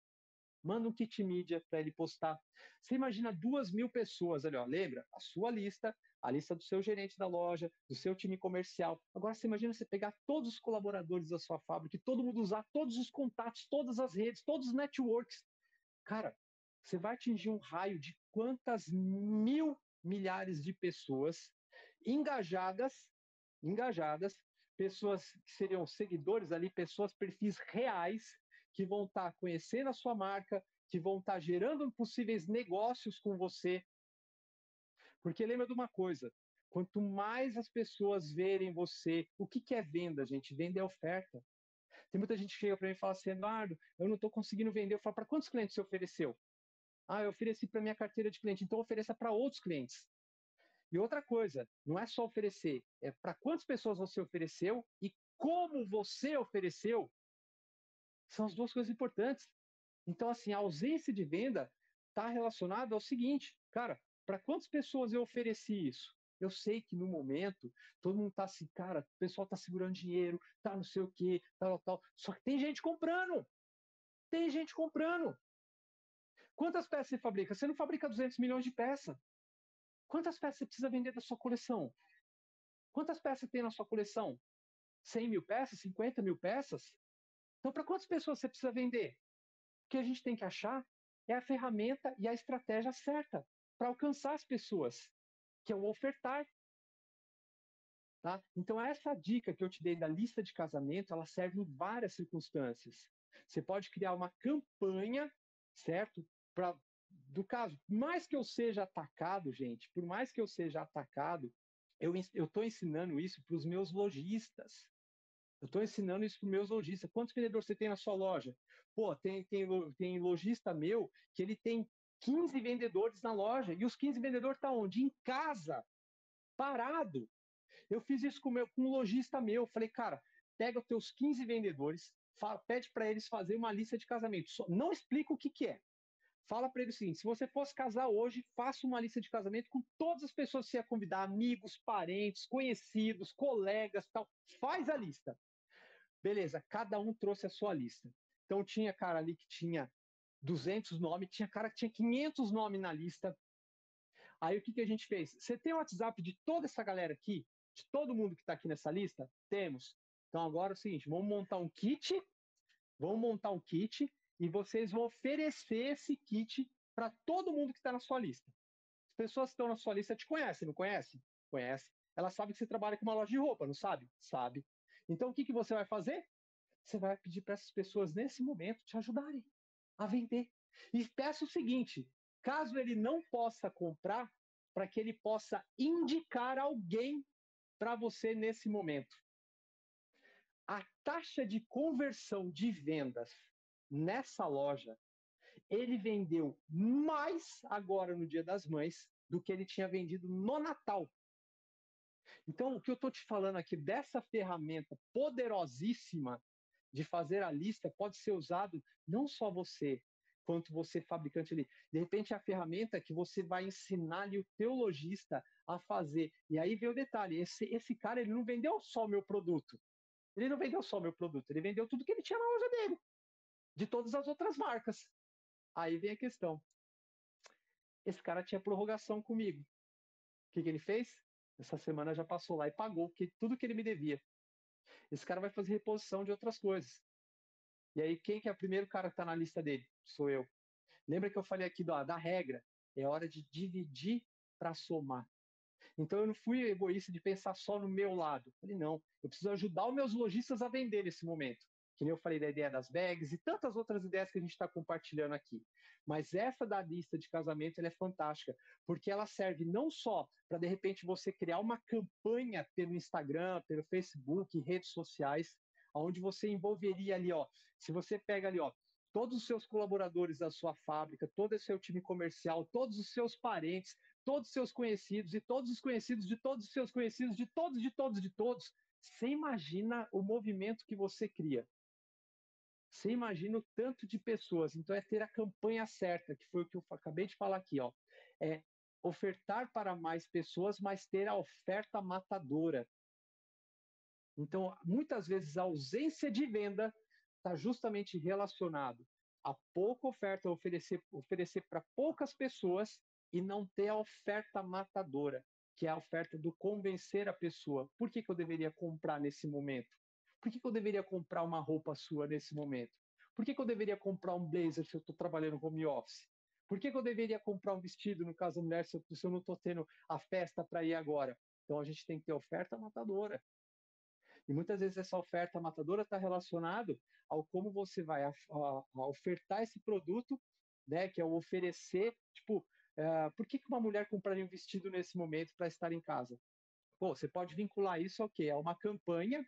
manda um kit mídia para ele postar. Você imagina duas mil pessoas ali, ó, lembra? A sua lista, a lista do seu gerente da loja, do seu time comercial. Agora você imagina você pegar todos os colaboradores da sua fábrica, todo mundo usar todos os contatos, todas as redes, todos os networks. Cara, você vai atingir um raio de quantas mil milhares de pessoas engajadas, engajadas, pessoas que seriam seguidores ali, pessoas, perfis reais, que vão estar tá conhecendo a sua marca, que vão estar tá gerando possíveis negócios com você. Porque lembra de uma coisa, quanto mais as pessoas verem você, o que, que é venda, gente? Venda é oferta. Tem muita gente que chega para mim e fala assim, Eduardo, eu não estou conseguindo vender. Eu falo, para quantos clientes você ofereceu? Ah, eu ofereci para minha carteira de cliente, então ofereça para outros clientes. E outra coisa, não é só oferecer, é para quantas pessoas você ofereceu e como você ofereceu. São as duas coisas importantes. Então, assim, a ausência de venda está relacionada ao seguinte, cara, para quantas pessoas eu ofereci isso? Eu sei que no momento todo mundo está assim, cara, o pessoal está segurando dinheiro, tá não sei o quê, tal, tal. Só que tem gente comprando. Tem gente comprando. Quantas peças você fabrica? Você não fabrica 200 milhões de peças. Quantas peças você precisa vender da sua coleção? Quantas peças tem na sua coleção? 100 mil peças? 50 mil peças? Então, para quantas pessoas você precisa vender? O que a gente tem que achar é a ferramenta e a estratégia certa para alcançar as pessoas, que é o ofertar. Tá? Então, essa dica que eu te dei da lista de casamento, ela serve em várias circunstâncias. Você pode criar uma campanha, certo? Para do caso, por mais que eu seja atacado, gente, por mais que eu seja atacado, eu estou ensinando isso para os meus lojistas. Eu estou ensinando isso para os meus lojistas. Quantos vendedores você tem na sua loja? Pô, tem, tem, tem lojista meu que ele tem 15 vendedores na loja. E os 15 vendedores estão tá onde? Em casa, parado. Eu fiz isso com, meu, com um lojista meu. Eu falei, cara, pega os teus 15 vendedores, fala, pede para eles fazer uma lista de casamento. Só, não explica o que, que é. Fala para ele o seguinte: se você fosse casar hoje, faça uma lista de casamento com todas as pessoas que você ia convidar, amigos, parentes, conhecidos, colegas, tal. Faz a lista. Beleza, cada um trouxe a sua lista. Então tinha cara ali que tinha 200 nomes, tinha cara que tinha 500 nomes na lista. Aí o que, que a gente fez? Você tem o WhatsApp de toda essa galera aqui? De todo mundo que está aqui nessa lista? Temos. Então agora é o seguinte, vamos montar um kit, vamos montar um kit e vocês vão oferecer esse kit para todo mundo que está na sua lista. As pessoas que estão na sua lista te conhecem, não conhecem? Conhece. Ela sabe que você trabalha com uma loja de roupa, não sabe? Sabe. Então o que, que você vai fazer? Você vai pedir para essas pessoas nesse momento te ajudarem a vender. E peça o seguinte: caso ele não possa comprar, para que ele possa indicar alguém para você nesse momento. A taxa de conversão de vendas nessa loja, ele vendeu mais agora no Dia das Mães do que ele tinha vendido no Natal. Então, o que eu estou te falando aqui dessa ferramenta poderosíssima de fazer a lista pode ser usado não só você, quanto você fabricante ali. De repente, é a ferramenta que você vai ensinar ali o teu lojista a fazer. E aí vem o detalhe: esse, esse cara ele não vendeu só o meu produto. Ele não vendeu só o meu produto, ele vendeu tudo que ele tinha na loja dele de todas as outras marcas. Aí vem a questão. Esse cara tinha prorrogação comigo. O que, que ele fez? Essa semana já passou lá e pagou que, tudo que ele me devia. Esse cara vai fazer reposição de outras coisas. E aí, quem que é o primeiro cara que está na lista dele? Sou eu. Lembra que eu falei aqui da, da regra? É hora de dividir para somar. Então eu não fui egoísta de pensar só no meu lado. falei, não, eu preciso ajudar os meus lojistas a vender nesse momento que nem eu falei da ideia das bags e tantas outras ideias que a gente está compartilhando aqui. Mas essa da lista de casamento é fantástica, porque ela serve não só para, de repente, você criar uma campanha pelo Instagram, pelo Facebook, redes sociais, onde você envolveria ali, ó, se você pega ali, ó, todos os seus colaboradores da sua fábrica, todo o seu time comercial, todos os seus parentes, todos os seus conhecidos e todos os conhecidos de todos os seus conhecidos, de todos, de todos, de todos, você imagina o movimento que você cria. Você imagina o tanto de pessoas. Então, é ter a campanha certa, que foi o que eu acabei de falar aqui. Ó. É ofertar para mais pessoas, mas ter a oferta matadora. Então, muitas vezes, a ausência de venda está justamente relacionado a pouca oferta, oferecer oferecer para poucas pessoas e não ter a oferta matadora, que é a oferta do convencer a pessoa. Por que, que eu deveria comprar nesse momento? Por que, que eu deveria comprar uma roupa sua nesse momento? Por que, que eu deveria comprar um blazer se eu estou trabalhando home office? Por que, que eu deveria comprar um vestido, no caso da mulher, se eu, se eu não estou tendo a festa para ir agora? Então a gente tem que ter oferta matadora. E muitas vezes essa oferta matadora está relacionado ao como você vai a, a, a ofertar esse produto, né? Que é o oferecer, tipo, uh, por que, que uma mulher compraria um vestido nesse momento para estar em casa? Pô, você pode vincular isso ao quê? A uma campanha,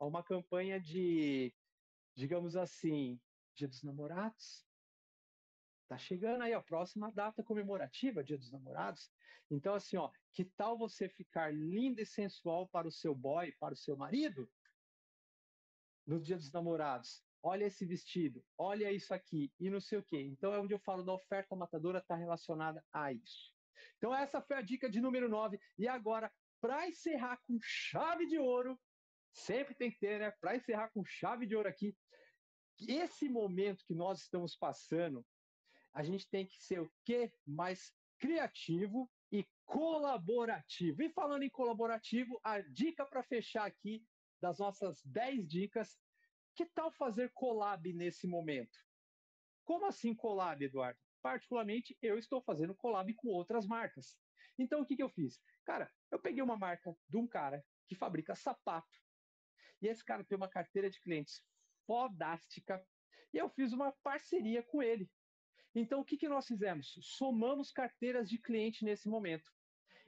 a uma campanha de, digamos assim, Dia dos Namorados, Tá chegando aí a próxima data comemorativa, Dia dos Namorados. Então, assim, ó, que tal você ficar linda e sensual para o seu boy, para o seu marido? No Dia dos Namorados. Olha esse vestido, olha isso aqui, e não sei o quê. Então, é onde eu falo da oferta matadora, está relacionada a isso. Então, essa foi a dica de número 9. E agora, para encerrar com chave de ouro, sempre tem que ter, né? Para encerrar com chave de ouro aqui, esse momento que nós estamos passando, a gente tem que ser o quê? Mais criativo e colaborativo. E falando em colaborativo, a dica para fechar aqui das nossas 10 dicas, que tal fazer collab nesse momento? Como assim collab, Eduardo? Particularmente, eu estou fazendo collab com outras marcas. Então, o que, que eu fiz? Cara, eu peguei uma marca de um cara que fabrica sapato, e esse cara tem uma carteira de clientes fodástica, e eu fiz uma parceria com ele. Então, o que, que nós fizemos? Somamos carteiras de cliente nesse momento.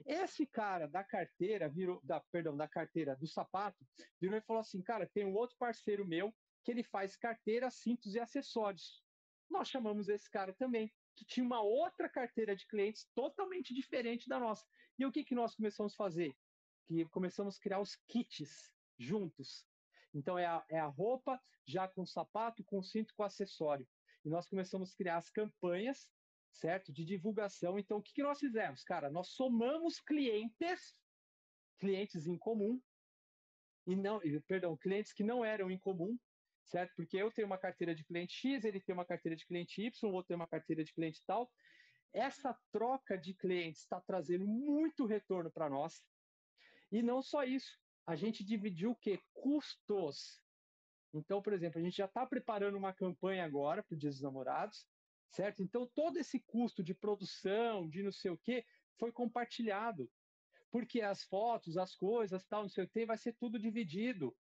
Esse cara da carteira, virou, da, perdão, da carteira do sapato, virou e falou assim: cara, tem um outro parceiro meu que ele faz carteira, cintos e acessórios. Nós chamamos esse cara também, que tinha uma outra carteira de clientes totalmente diferente da nossa. E o que, que nós começamos a fazer? Que começamos a criar os kits juntos. Então é a, é a roupa já com sapato, com cinto, com acessório e nós começamos a criar as campanhas, certo? De divulgação. Então, o que, que nós fizemos? Cara, nós somamos clientes, clientes em comum, e não, perdão, clientes que não eram em comum, certo? Porque eu tenho uma carteira de cliente X, ele tem uma carteira de cliente Y, o outro tem uma carteira de cliente tal. Essa troca de clientes está trazendo muito retorno para nós. E não só isso, a gente dividiu o quê? Custos. Então, por exemplo, a gente já está preparando uma campanha agora para o Dia dos Namorados, certo? Então, todo esse custo de produção, de não sei o quê, foi compartilhado. Porque as fotos, as coisas, tal, não sei o quê, vai ser tudo dividido.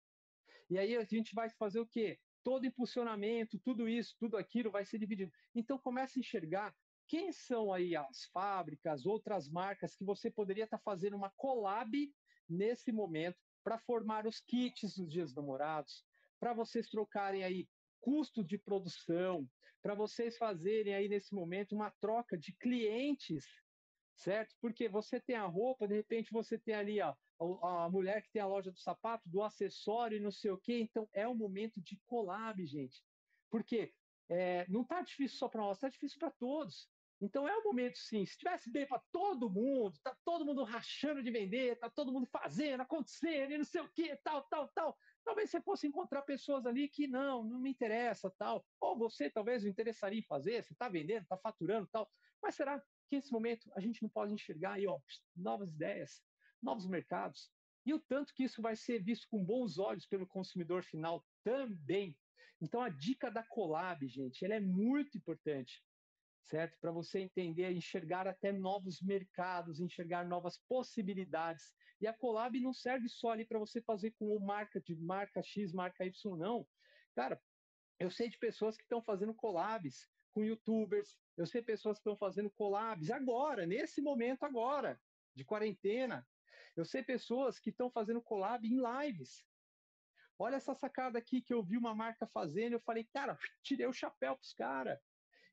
E aí a gente vai fazer o quê? Todo impulsionamento, tudo isso, tudo aquilo vai ser dividido. Então, comece a enxergar quem são aí as fábricas, outras marcas que você poderia estar tá fazendo uma collab nesse momento para formar os kits dos Dias dos Namorados, para vocês trocarem aí custo de produção, para vocês fazerem aí nesse momento uma troca de clientes, certo? Porque você tem a roupa, de repente você tem ali a, a mulher que tem a loja do sapato, do acessório e não sei o quê. Então é um momento de collab, gente. Porque é, não está difícil só para nós, está difícil para todos. Então é um momento, sim. Se estivesse bem para todo mundo, tá todo mundo rachando de vender, tá todo mundo fazendo, acontecendo, e não sei o quê, tal, tal, tal. Talvez você fosse encontrar pessoas ali que não, não me interessa, tal. Ou você talvez não interessaria em fazer, você está vendendo, está faturando, tal. Mas será que nesse momento a gente não pode enxergar aí, ó, novas ideias, novos mercados? E o tanto que isso vai ser visto com bons olhos pelo consumidor final também. Então a dica da collab, gente, ela é muito importante certo? Para você entender, enxergar até novos mercados, enxergar novas possibilidades. E a collab não serve só ali para você fazer com marca de marca X, marca Y, não. Cara, eu sei de pessoas que estão fazendo collabs com youtubers, eu sei pessoas que estão fazendo collabs agora, nesse momento agora, de quarentena. Eu sei pessoas que estão fazendo collab em lives. Olha essa sacada aqui que eu vi uma marca fazendo, eu falei, cara, tirei o chapéu para os caras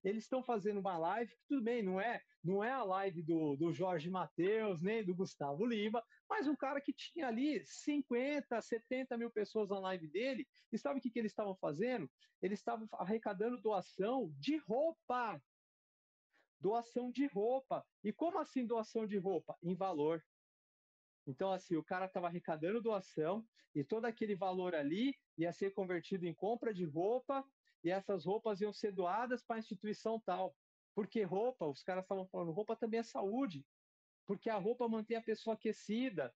eles estão fazendo uma live, tudo bem, não é, não é a live do, do Jorge Matheus, nem do Gustavo Lima, mas um cara que tinha ali 50, 70 mil pessoas na live dele, e sabe o que, que eles estavam fazendo? Eles estavam arrecadando doação de roupa. Doação de roupa. E como assim doação de roupa? Em valor. Então, assim, o cara estava arrecadando doação e todo aquele valor ali ia ser convertido em compra de roupa e essas roupas iam ser doadas para a instituição tal. Porque roupa, os caras estavam falando, roupa também é saúde. Porque a roupa mantém a pessoa aquecida.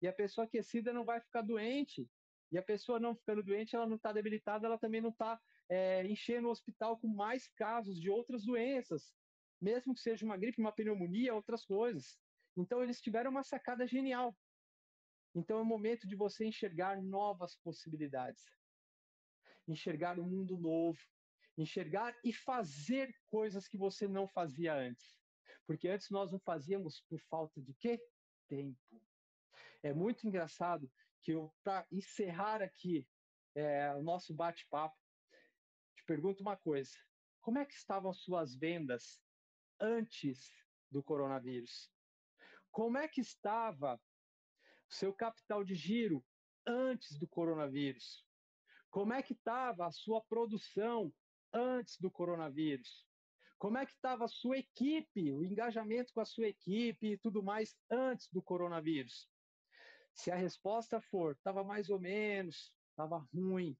E a pessoa aquecida não vai ficar doente. E a pessoa não ficando doente, ela não está debilitada, ela também não está é, enchendo o hospital com mais casos de outras doenças, mesmo que seja uma gripe, uma pneumonia, outras coisas. Então, eles tiveram uma sacada genial. Então, é o momento de você enxergar novas possibilidades, enxergar um mundo novo, enxergar e fazer coisas que você não fazia antes. Porque antes nós não fazíamos por falta de quê? Tempo. É muito engraçado que eu, para encerrar aqui é, o nosso bate-papo, te pergunto uma coisa: como é que estavam suas vendas antes do coronavírus? Como é que estava o seu capital de giro antes do coronavírus? Como é que estava a sua produção antes do coronavírus? Como é que estava a sua equipe, o engajamento com a sua equipe e tudo mais antes do coronavírus? Se a resposta for, estava mais ou menos, estava ruim,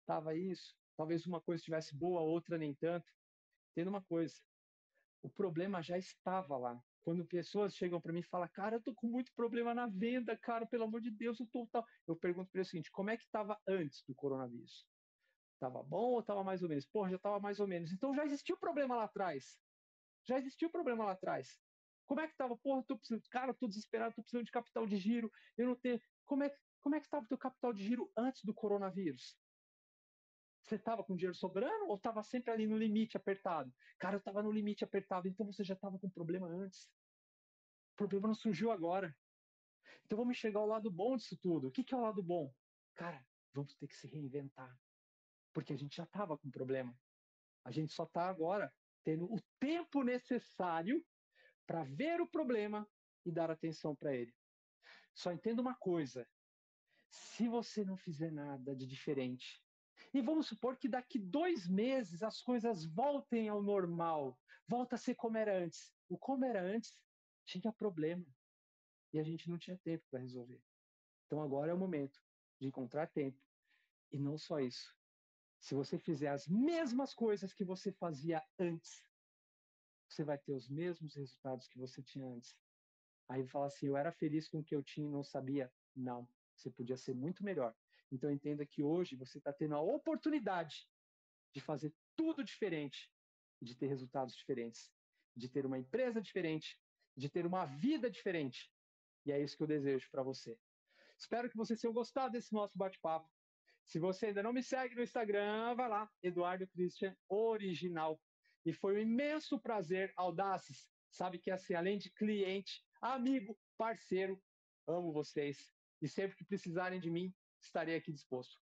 estava isso, talvez uma coisa estivesse boa, outra nem tanto. Entenda uma coisa, o problema já estava lá. Quando pessoas chegam para mim e falam, cara, eu tô com muito problema na venda, cara, pelo amor de Deus, eu tô tal. Eu pergunto para ele o seguinte, como é que estava antes do coronavírus? Estava bom ou estava mais ou menos? Porra, já estava mais ou menos. Então já existiu problema lá atrás. Já existiu problema lá atrás. Como é que tava? Porra, tô precisando, cara, tô desesperado, tô precisando de capital de giro, eu não tenho. Como é, como é que estava o teu capital de giro antes do coronavírus? Você estava com dinheiro sobrando ou estava sempre ali no limite apertado? Cara, eu estava no limite apertado, então você já estava com problema antes. O problema não surgiu agora. Então vamos enxergar o lado bom disso tudo. O que, que é o lado bom? Cara, vamos ter que se reinventar. Porque a gente já estava com problema. A gente só está agora tendo o tempo necessário para ver o problema e dar atenção para ele. Só entenda uma coisa: se você não fizer nada de diferente, e vamos supor que daqui dois meses as coisas voltem ao normal, volta a ser como era antes. O como era antes tinha problema e a gente não tinha tempo para resolver. Então agora é o momento de encontrar tempo e não só isso. Se você fizer as mesmas coisas que você fazia antes, você vai ter os mesmos resultados que você tinha antes. Aí fala assim, eu era feliz com o que eu tinha e não sabia. Não, você podia ser muito melhor. Então entenda que hoje você está tendo a oportunidade de fazer tudo diferente, de ter resultados diferentes, de ter uma empresa diferente, de ter uma vida diferente. E é isso que eu desejo para você. Espero que vocês tenham gostado desse nosso bate-papo. Se você ainda não me segue no Instagram, vai lá, Eduardo Christian Original. E foi um imenso prazer, Audaces. Sabe que assim, além de cliente, amigo, parceiro, amo vocês. E sempre que precisarem de mim, estarei aqui disposto.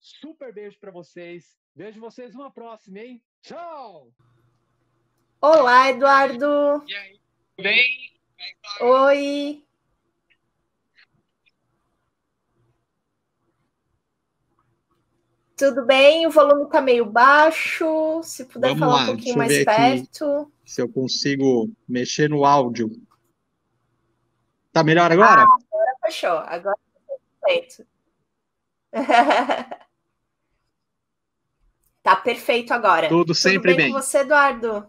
Super beijo para vocês. Vejo vocês numa próxima, hein? Tchau! Olá, Eduardo! E aí? Tudo bem? Oi! Tudo bem? O volume está meio baixo. Se puder Vamos falar lá, um pouquinho deixa eu mais ver aqui. perto. Se eu consigo mexer no áudio. Tá melhor agora? Agora fechou. Agora tá perfeito. Tá perfeito agora. Tudo sempre Tudo bem bem. com você, Eduardo?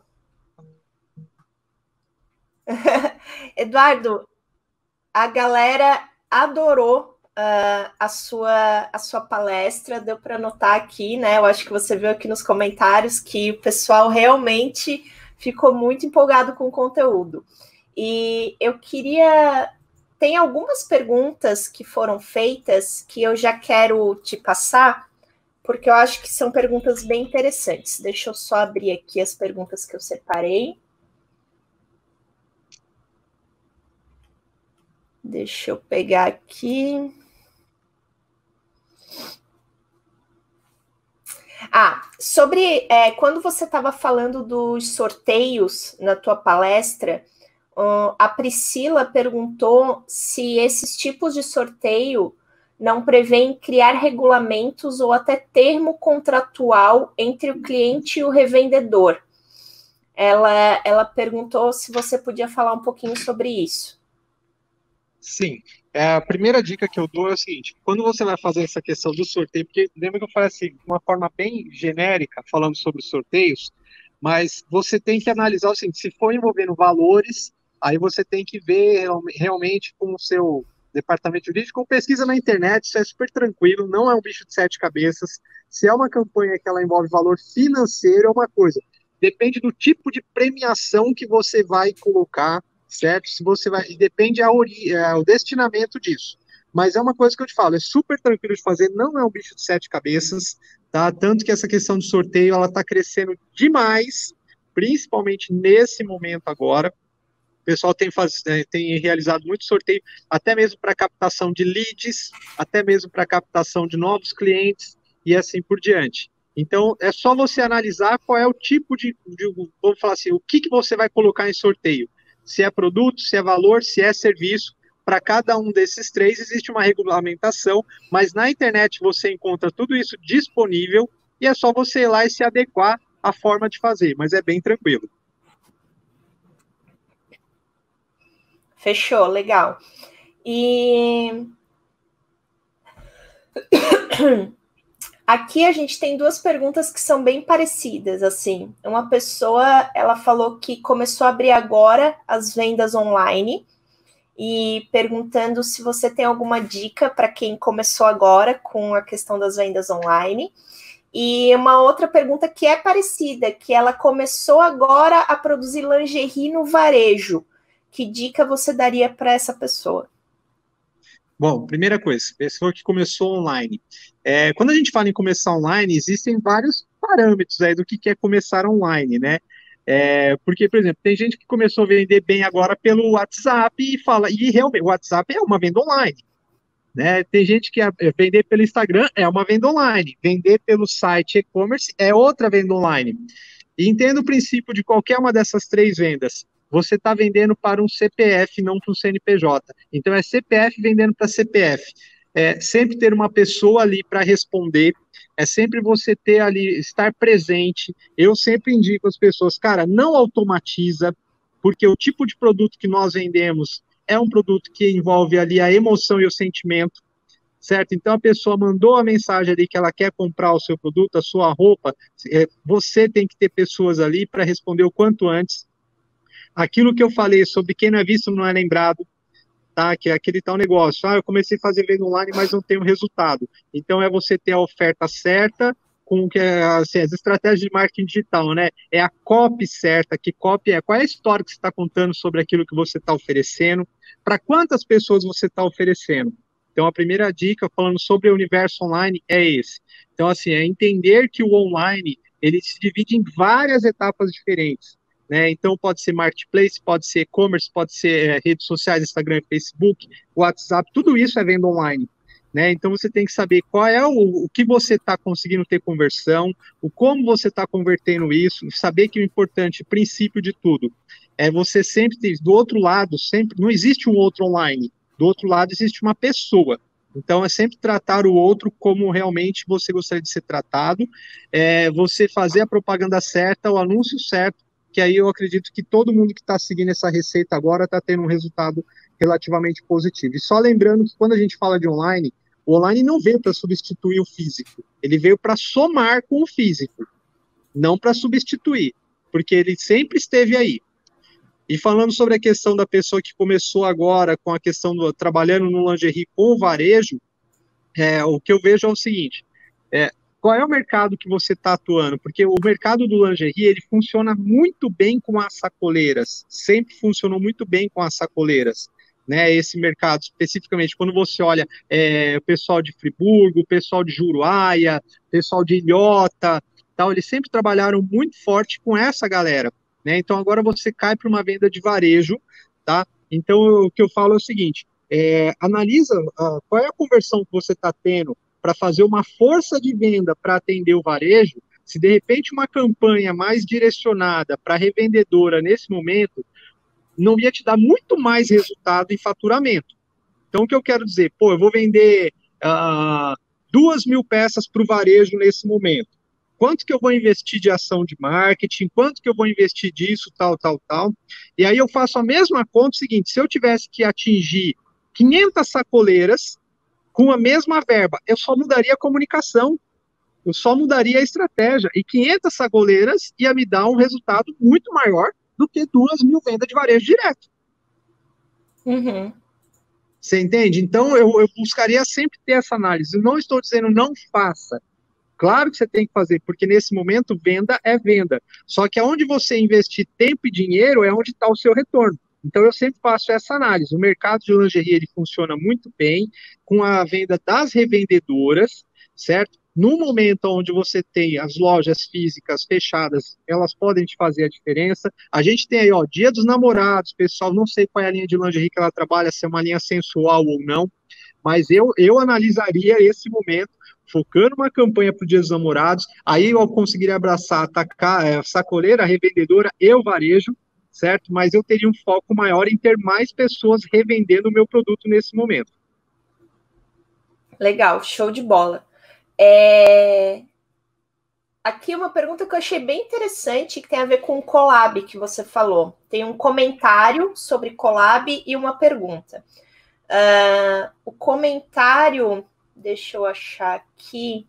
Eduardo, a galera adorou ah, a sua, a sua palestra, deu para notar aqui, né? Eu acho que você viu aqui nos comentários que o pessoal realmente ficou muito empolgado com o conteúdo. E eu queria. Tem algumas perguntas que foram feitas que eu já quero te passar, porque eu acho que são perguntas bem interessantes. Deixa eu só abrir aqui as perguntas que eu separei. Deixa eu pegar aqui. Ah, sobre é, quando você estava falando dos sorteios na tua palestra, a Priscila perguntou se esses tipos de sorteio não prevêem criar regulamentos ou até termo contratual entre o cliente e o revendedor. Ela, ela perguntou se você podia falar um pouquinho sobre isso. Sim. É, a primeira dica que eu dou é o seguinte: quando você vai fazer essa questão do sorteio, porque lembra que eu falei assim, de uma forma bem genérica, falando sobre sorteios, mas você tem que analisar o seguinte: se for envolvendo valores, aí você tem que ver realmente com o seu departamento jurídico pesquisa na internet, isso é super tranquilo, não é um bicho de sete cabeças. Se é uma campanha que ela envolve valor financeiro, é uma coisa. Depende do tipo de premiação que você vai colocar, certo? Se você vai. Depende a ori, é, o destinamento disso. Mas é uma coisa que eu te falo, é super tranquilo de fazer, não é um bicho de sete cabeças, tá? Tanto que essa questão de sorteio, ela está crescendo demais, principalmente nesse momento agora. Pessoal tem, faz, é, tem realizado muito sorteio, até mesmo para captação de leads, até mesmo para captação de novos clientes e assim por diante. Então, é só você analisar qual é o tipo de, de vamos falar assim, o que, que você vai colocar em sorteio. Se é produto, se é valor, se é serviço. Para cada um desses três existe uma regulamentação, mas na internet você encontra tudo isso disponível e é só você ir lá e se adequar à forma de fazer, mas é bem tranquilo. Fechou, legal. E Aqui a gente tem duas perguntas que são bem parecidas, assim. Uma pessoa, ela falou que começou a abrir agora as vendas online e perguntando se você tem alguma dica para quem começou agora com a questão das vendas online. E uma outra pergunta que é parecida, que ela começou agora a produzir lingerie no varejo. Que dica você daria para essa pessoa? Bom, primeira coisa, pessoa que começou online. É, quando a gente fala em começar online, existem vários parâmetros aí do que é começar online, né? É, porque, por exemplo, tem gente que começou a vender bem agora pelo WhatsApp e fala, e realmente, o WhatsApp é uma venda online. Né? Tem gente que é, vender pelo Instagram é uma venda online, vender pelo site e-commerce é outra venda online. E entenda o princípio de qualquer uma dessas três vendas você está vendendo para um CPF, não para um CNPJ. Então é CPF vendendo para CPF. É sempre ter uma pessoa ali para responder, é sempre você ter ali, estar presente. Eu sempre indico às pessoas, cara, não automatiza, porque o tipo de produto que nós vendemos é um produto que envolve ali a emoção e o sentimento, certo? Então a pessoa mandou a mensagem ali que ela quer comprar o seu produto, a sua roupa, é, você tem que ter pessoas ali para responder o quanto antes aquilo que eu falei sobre quem não é visto não é lembrado, tá? Que é aquele tal negócio. Ah, eu comecei a fazer venda online, mas não tenho resultado. Então é você ter a oferta certa com que assim, as estratégias de marketing digital, né? É a copy certa, que copy é qual é a história que você está contando sobre aquilo que você está oferecendo, para quantas pessoas você está oferecendo. Então a primeira dica falando sobre o universo online é esse. Então assim é entender que o online ele se divide em várias etapas diferentes. Né? Então, pode ser marketplace, pode ser e-commerce, pode ser é, redes sociais, Instagram, Facebook, WhatsApp, tudo isso é venda online. Né? Então, você tem que saber qual é o, o que você está conseguindo ter conversão, o como você está convertendo isso, saber que o importante, princípio de tudo, é você sempre ter, do outro lado, sempre, não existe um outro online, do outro lado existe uma pessoa. Então, é sempre tratar o outro como realmente você gostaria de ser tratado, é, você fazer a propaganda certa, o anúncio certo, que aí eu acredito que todo mundo que está seguindo essa receita agora está tendo um resultado relativamente positivo. E só lembrando que quando a gente fala de online, o online não veio para substituir o físico, ele veio para somar com o físico, não para substituir, porque ele sempre esteve aí. E falando sobre a questão da pessoa que começou agora com a questão do trabalhando no lingerie com o varejo, é, o que eu vejo é o seguinte: é, qual é o mercado que você está atuando? Porque o mercado do lingerie, ele funciona muito bem com as sacoleiras, sempre funcionou muito bem com as sacoleiras, né, esse mercado, especificamente, quando você olha é, o pessoal de Friburgo, o pessoal de Juruáia, o pessoal de Ilhota, tal, eles sempre trabalharam muito forte com essa galera, né, então agora você cai para uma venda de varejo, tá, então o que eu falo é o seguinte, é, analisa uh, qual é a conversão que você está tendo para fazer uma força de venda para atender o varejo, se de repente uma campanha mais direcionada para revendedora nesse momento não ia te dar muito mais resultado em faturamento. Então, o que eu quero dizer? Pô, eu vou vender uh, duas mil peças para o varejo nesse momento. Quanto que eu vou investir de ação de marketing? Quanto que eu vou investir disso, tal, tal, tal? E aí eu faço a mesma conta, seguinte, se eu tivesse que atingir 500 sacoleiras com a mesma verba. Eu só mudaria a comunicação, eu só mudaria a estratégia. E 500 sacoleiras ia me dar um resultado muito maior do que duas mil vendas de varejo direto. Uhum. Você entende? Então, eu, eu buscaria sempre ter essa análise. Eu não estou dizendo não faça. Claro que você tem que fazer, porque nesse momento venda é venda. Só que aonde você investir tempo e dinheiro é onde está o seu retorno. Então eu sempre faço essa análise. O mercado de lingerie ele funciona muito bem com a venda das revendedoras, certo? No momento onde você tem as lojas físicas fechadas, elas podem te fazer a diferença. A gente tem aí, ó, Dia dos Namorados, pessoal, não sei qual é a linha de lingerie que ela trabalha, se é uma linha sensual ou não, mas eu, eu analisaria esse momento focando uma campanha para o Dia dos Namorados, aí eu conseguiria abraçar, atacar a é, sacoleira, revendedora e o varejo, certo? Mas eu teria um foco maior em ter mais pessoas revendendo o meu produto nesse momento. Legal, show de bola. É... Aqui uma pergunta que eu achei bem interessante, que tem a ver com o collab que você falou. Tem um comentário sobre collab e uma pergunta. Uh, o comentário Deixa eu achar aqui.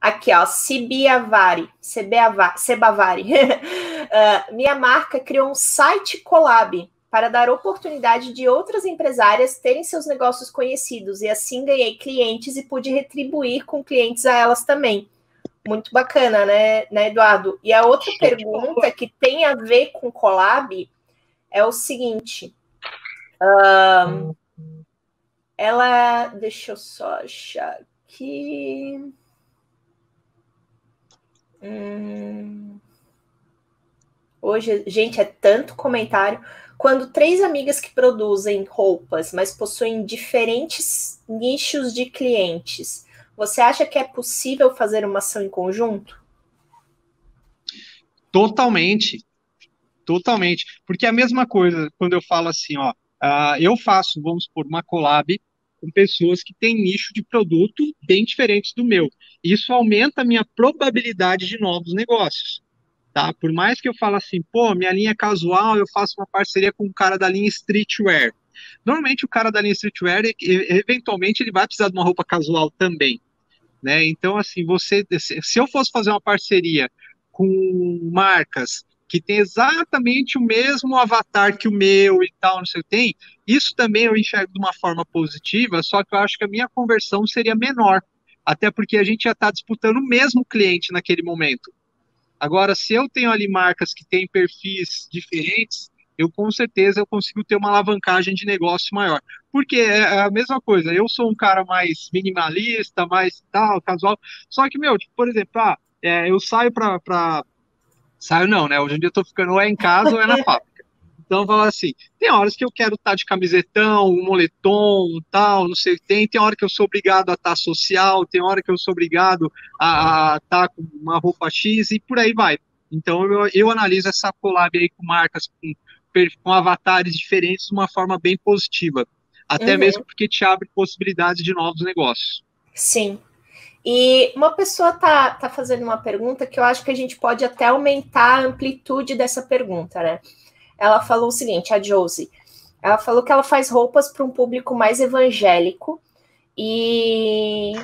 Aqui, ó, Cibiavari, Cebavari. uh, minha marca criou um site collab para dar oportunidade de outras empresárias terem seus negócios conhecidos e assim ganhei clientes e pude retribuir com clientes a elas também. Muito bacana, né, né Eduardo? E a outra pergunta que tem a ver com collab é o seguinte: um, ela, deixa eu só achar aqui. Hum... Hoje, gente, é tanto comentário. Quando três amigas que produzem roupas, mas possuem diferentes nichos de clientes, você acha que é possível fazer uma ação em conjunto? Totalmente. Totalmente. Porque é a mesma coisa quando eu falo assim, ó, uh, eu faço, vamos supor, uma collab com pessoas que têm nicho de produto bem diferentes do meu. Isso aumenta a minha probabilidade de novos negócios. Tá? Por mais que eu fale assim, pô, minha linha casual, eu faço uma parceria com o cara da linha streetwear. Normalmente o cara da linha streetwear, eventualmente, ele vai precisar de uma roupa casual também. Né? Então, assim, você, se eu fosse fazer uma parceria com marcas que tem exatamente o mesmo avatar que o meu e tal, não sei o que tem, isso também eu enxergo de uma forma positiva, só que eu acho que a minha conversão seria menor, até porque a gente já está disputando o mesmo cliente naquele momento. Agora, se eu tenho ali marcas que têm perfis diferentes, eu com certeza eu consigo ter uma alavancagem de negócio maior. Porque é a mesma coisa, eu sou um cara mais minimalista, mais tal, casual, só que, meu, tipo, por exemplo, ah, é, eu saio para Saio não, né? Hoje em dia eu tô ficando ou é em casa ou é na fábrica. Então, falo assim, tem horas que eu quero estar tá de camisetão, um moletom, tal, não sei o que tem. Tem hora que eu sou obrigado a estar tá social, tem hora que eu sou obrigado a estar tá com uma roupa X e por aí vai. Então, eu, eu analiso essa collab aí com marcas com, com avatares diferentes de uma forma bem positiva. Até uhum. mesmo porque te abre possibilidades de novos negócios. Sim, e uma pessoa tá, tá fazendo uma pergunta que eu acho que a gente pode até aumentar a amplitude dessa pergunta, né? Ela falou o seguinte, a Josie. Ela falou que ela faz roupas para um público mais evangélico e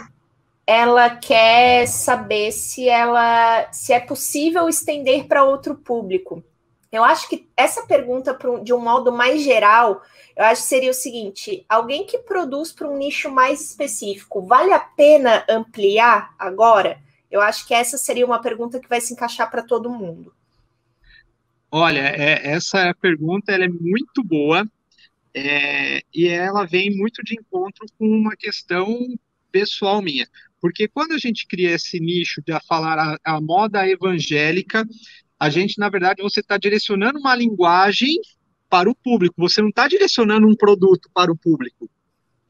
ela quer saber se ela se é possível estender para outro público. Eu acho que essa pergunta, de um modo mais geral, eu acho que seria o seguinte: alguém que produz para um nicho mais específico, vale a pena ampliar agora? Eu acho que essa seria uma pergunta que vai se encaixar para todo mundo. Olha, é, essa pergunta é muito boa é, e ela vem muito de encontro com uma questão pessoal minha. Porque quando a gente cria esse nicho de falar a, a moda evangélica, a gente, na verdade, você está direcionando uma linguagem para o público, você não está direcionando um produto para o público,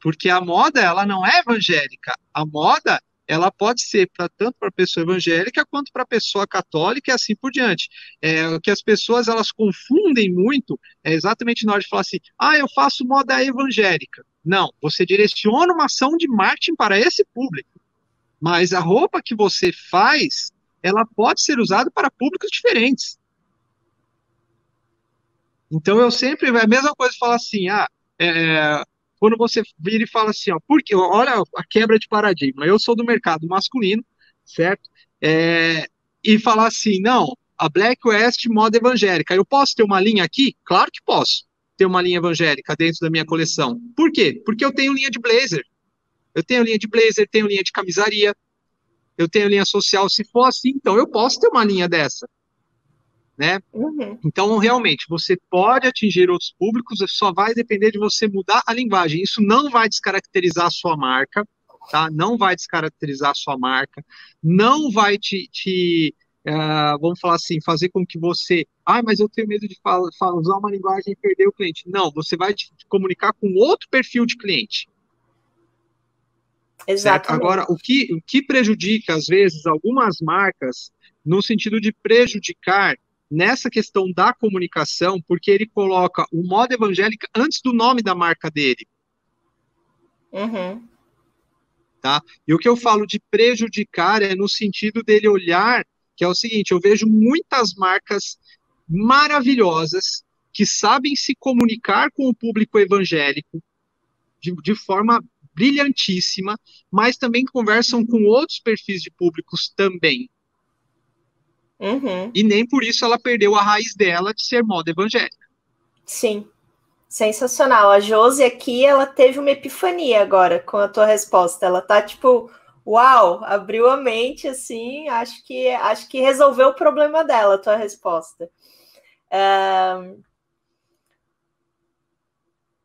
porque a moda ela não é evangélica, a moda ela pode ser para tanto para a pessoa evangélica quanto para a pessoa católica e assim por diante. É, o que as pessoas elas confundem muito é exatamente na hora de falar assim, ah, eu faço moda evangélica. Não, você direciona uma ação de marketing para esse público. Mas a roupa que você faz, ela pode ser usada para públicos diferentes. Então eu sempre, é a mesma coisa falar assim, ah, é, quando você vira e fala assim, ó, porque olha a quebra de paradigma. Eu sou do mercado masculino, certo? É, e falar assim, não, a Black West moda evangélica. Eu posso ter uma linha aqui? Claro que posso ter uma linha evangélica dentro da minha coleção. Por quê? Porque eu tenho linha de blazer. Eu tenho linha de blazer, tenho linha de camisaria, eu tenho linha social. Se for assim, então eu posso ter uma linha dessa. Né? Uhum. Então, realmente, você pode atingir outros públicos, só vai depender de você mudar a linguagem. Isso não vai descaracterizar a sua marca, tá? Não vai descaracterizar a sua marca, não vai te, te uh, vamos falar assim, fazer com que você, ah, mas eu tenho medo de fala, fala, usar uma linguagem e perder o cliente. Não, você vai te, te comunicar com outro perfil de cliente. Exato. Agora, o que, o que prejudica, às vezes, algumas marcas, no sentido de prejudicar nessa questão da comunicação, porque ele coloca o modo evangélica antes do nome da marca dele. Uhum. Tá? E o que eu falo de prejudicar é no sentido dele olhar, que é o seguinte, eu vejo muitas marcas maravilhosas que sabem se comunicar com o público evangélico de, de forma brilhantíssima, mas também conversam com outros perfis de públicos também. Uhum. E nem por isso ela perdeu a raiz dela de ser moda evangélica. Sim. Sensacional. A Josi aqui, ela teve uma epifania agora com a tua resposta. Ela tá tipo, uau, abriu a mente assim, acho que acho que resolveu o problema dela a tua resposta. Um,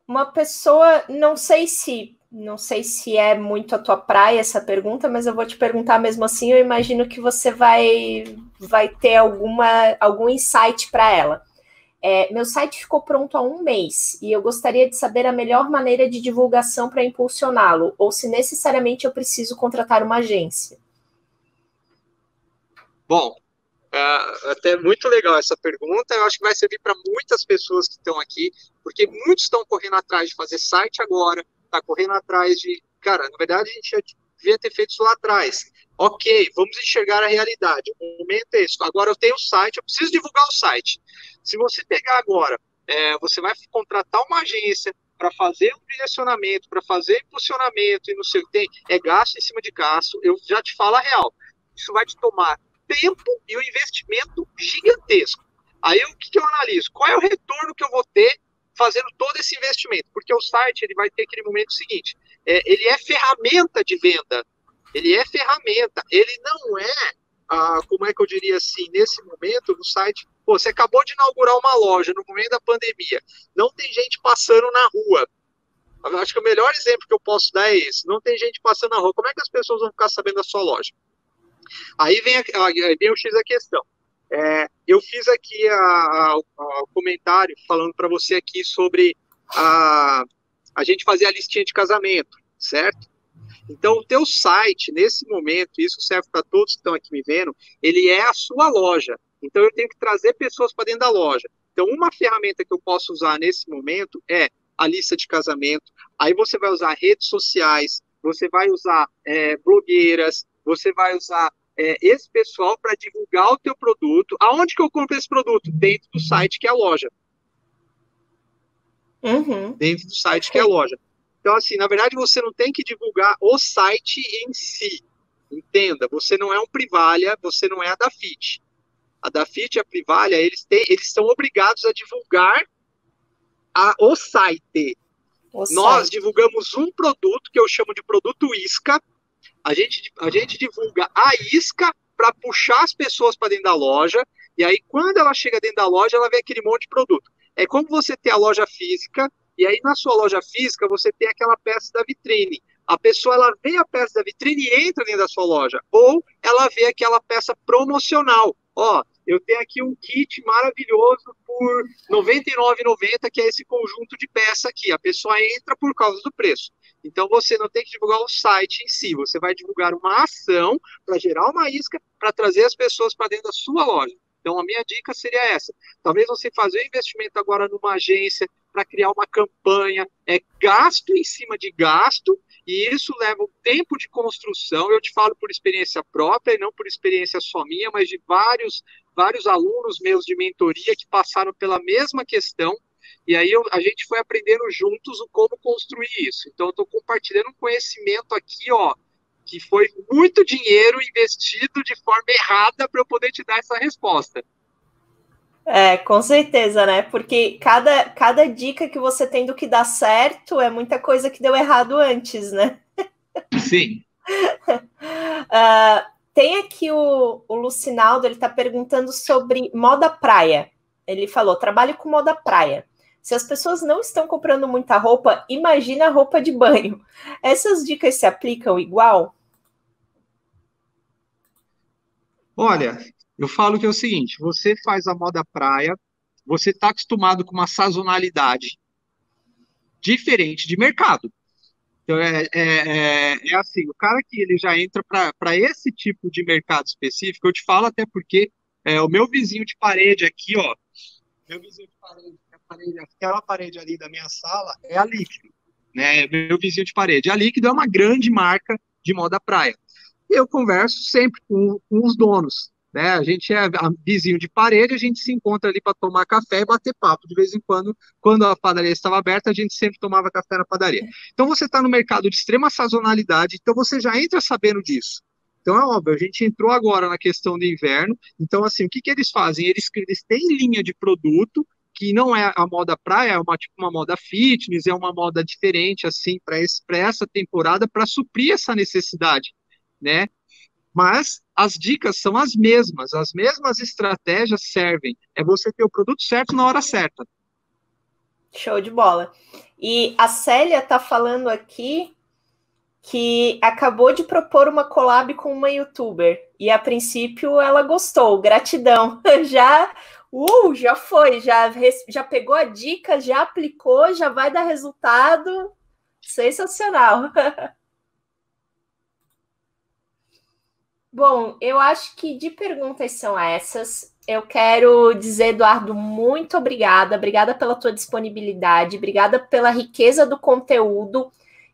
uma pessoa, não sei se não sei se é muito a tua praia essa pergunta, mas eu vou te perguntar mesmo assim. Eu imagino que você vai, vai ter alguma, algum insight para ela. É, meu site ficou pronto há um mês e eu gostaria de saber a melhor maneira de divulgação para impulsioná-lo, ou se necessariamente eu preciso contratar uma agência. Bom, é até muito legal essa pergunta. Eu acho que vai servir para muitas pessoas que estão aqui, porque muitos estão correndo atrás de fazer site agora, está correndo atrás de. Cara, na verdade, a gente já devia ter feito isso lá atrás. Ok, vamos enxergar a realidade. O momento é isso. Agora eu tenho o site, eu preciso divulgar o site. Se você pegar agora, é, você vai contratar uma agência para fazer um direcionamento, para fazer impulsionamento e não sei o que tem, é gasto em cima de gasto. Eu já te falo a real. Isso vai te tomar tempo e um investimento gigantesco. Aí o que, que eu analiso? Qual é o retorno que eu vou ter fazendo todo esse investimento, porque o site ele vai ter aquele momento seguinte, é, ele é ferramenta de venda, ele é ferramenta, ele não é, ah, como é que eu diria assim, nesse momento no site, pô, você acabou de inaugurar uma loja no momento da pandemia, não tem gente passando na rua, eu acho que o melhor exemplo que eu posso dar é esse, não tem gente passando na rua, como é que as pessoas vão ficar sabendo da sua loja? Aí vem, a, vem o X da questão. É, eu fiz aqui o comentário falando para você aqui sobre a, a gente fazer a listinha de casamento, certo? Então, o teu site, nesse momento, isso serve para todos que estão aqui me vendo, ele é a sua loja. Então, eu tenho que trazer pessoas para dentro da loja. Então, uma ferramenta que eu posso usar nesse momento é a lista de casamento. Aí você vai usar redes sociais, você vai usar é, blogueiras, você vai usar é, esse pessoal para divulgar o teu produto. Aonde que eu compro esse produto? Dentro do site que é a loja. Uhum. Dentro do site que é a loja. Então, assim, na verdade, você não tem que divulgar o site em si. Entenda, você não é um Privalha, você não é a Dafit. A Dafit e a Privalha, eles, têm, eles são obrigados a divulgar a, o site. O Nós site. divulgamos um produto que eu chamo de produto isca, a gente, a gente divulga a isca para puxar as pessoas para dentro da loja, e aí quando ela chega dentro da loja, ela vê aquele monte de produto. É como você ter a loja física, e aí na sua loja física você tem aquela peça da vitrine. A pessoa ela vê a peça da vitrine e entra dentro da sua loja, ou ela vê aquela peça promocional. Ó, eu tenho aqui um kit maravilhoso por R$ 99,90, que é esse conjunto de peça aqui. A pessoa entra por causa do preço. Então você não tem que divulgar o site em si, você vai divulgar uma ação para gerar uma isca para trazer as pessoas para dentro da sua loja. Então a minha dica seria essa. Talvez você fazer um investimento agora numa agência para criar uma campanha, é gasto em cima de gasto, e isso leva um tempo de construção. Eu te falo por experiência própria e não por experiência só minha, mas de vários vários alunos meus de mentoria que passaram pela mesma questão E aí eu, a gente foi aprendendo juntos o como construir isso. Então eu estou compartilhando um conhecimento aqui, ó, que foi muito dinheiro investido de forma errada para eu poder te dar essa resposta. É, com certeza, né? Porque cada, cada dica que você tem do que dá certo é muita coisa que deu errado antes, né? Sim. uh, tem aqui o, o Lucinaldo, ele está perguntando sobre moda praia. Ele falou: trabalho com moda praia. Se as pessoas não estão comprando muita roupa, imagina a roupa de banho. Essas dicas se aplicam igual? Olha, eu falo que é o seguinte: você faz a moda praia, você está acostumado com uma sazonalidade diferente de mercado. Então, é, é, é, é assim, o cara que ele já entra para esse tipo de mercado específico, eu te falo até porque é, o meu vizinho de parede aqui, ó, meu vizinho de parede, parede, aquela parede ali da minha sala é a Líquido, né, meu vizinho de parede. A Líquido é uma grande marca de moda praia. Eu converso sempre com, com os donos, né? A gente é vizinho de parede, a gente se encontra ali para tomar café e bater papo. De vez em quando, quando a padaria estava aberta, a gente sempre tomava café na padaria. Então você está no mercado de extrema sazonalidade, então você já entra sabendo disso. Então é óbvio, a gente entrou agora na questão do inverno. Então, assim, o que, que eles fazem? Eles, eles têm linha de produto que não é a moda praia, é uma, tipo, uma moda fitness, é uma moda diferente, assim, para essa temporada, para suprir essa necessidade, né? Mas as dicas são as mesmas, as mesmas estratégias servem. É você ter o produto certo na hora certa. Show de bola. E a Célia está falando aqui que acabou de propor uma collab com uma youtuber e a princípio ela gostou. Gratidão. Já, uh, já foi, já já pegou a dica, já aplicou, já vai dar resultado. Sensacional. Bom, eu acho que de perguntas são essas. Eu quero dizer, Eduardo, muito obrigada. Obrigada pela tua disponibilidade, obrigada pela riqueza do conteúdo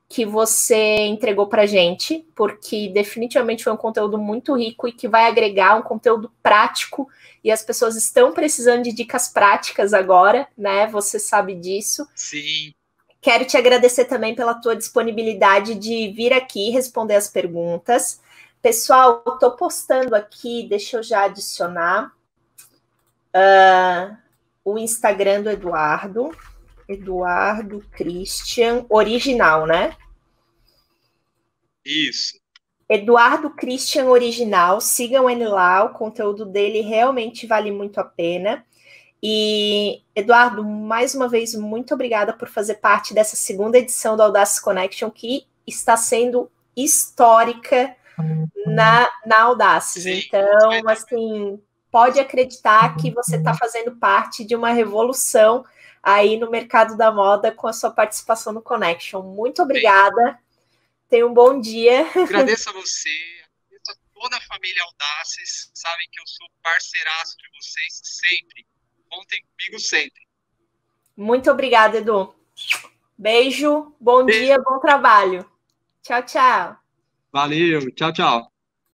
que você entregou para gente, porque definitivamente foi um conteúdo muito rico e que vai agregar um conteúdo prático e as pessoas estão precisando de dicas práticas agora, né? Você sabe disso. Sim. Quero te agradecer também pela tua disponibilidade de vir aqui responder as perguntas. Pessoal, estou postando aqui, deixa eu já adicionar uh, o Instagram do Eduardo. Eduardo Christian, original, né? Isso. Eduardo Christian Original, sigam ele lá, o conteúdo dele realmente vale muito a pena. E, Eduardo, mais uma vez, muito obrigada por fazer parte dessa segunda edição do Audacious Connection, que está sendo histórica na, na Audaces. Então, assim, pode acreditar que você está fazendo parte de uma revolução aí no mercado da moda com a sua participação no Connection. Muito obrigada. Tenha um bom dia. Agradeço a você, agradeço a toda a família Audaces. Sabem que eu sou parceiraço de vocês sempre. Contem comigo sempre. Muito obrigada, Edu. Beijo, bom Beijo. dia, bom trabalho. Tchau, tchau. Valeu, tchau, tchau.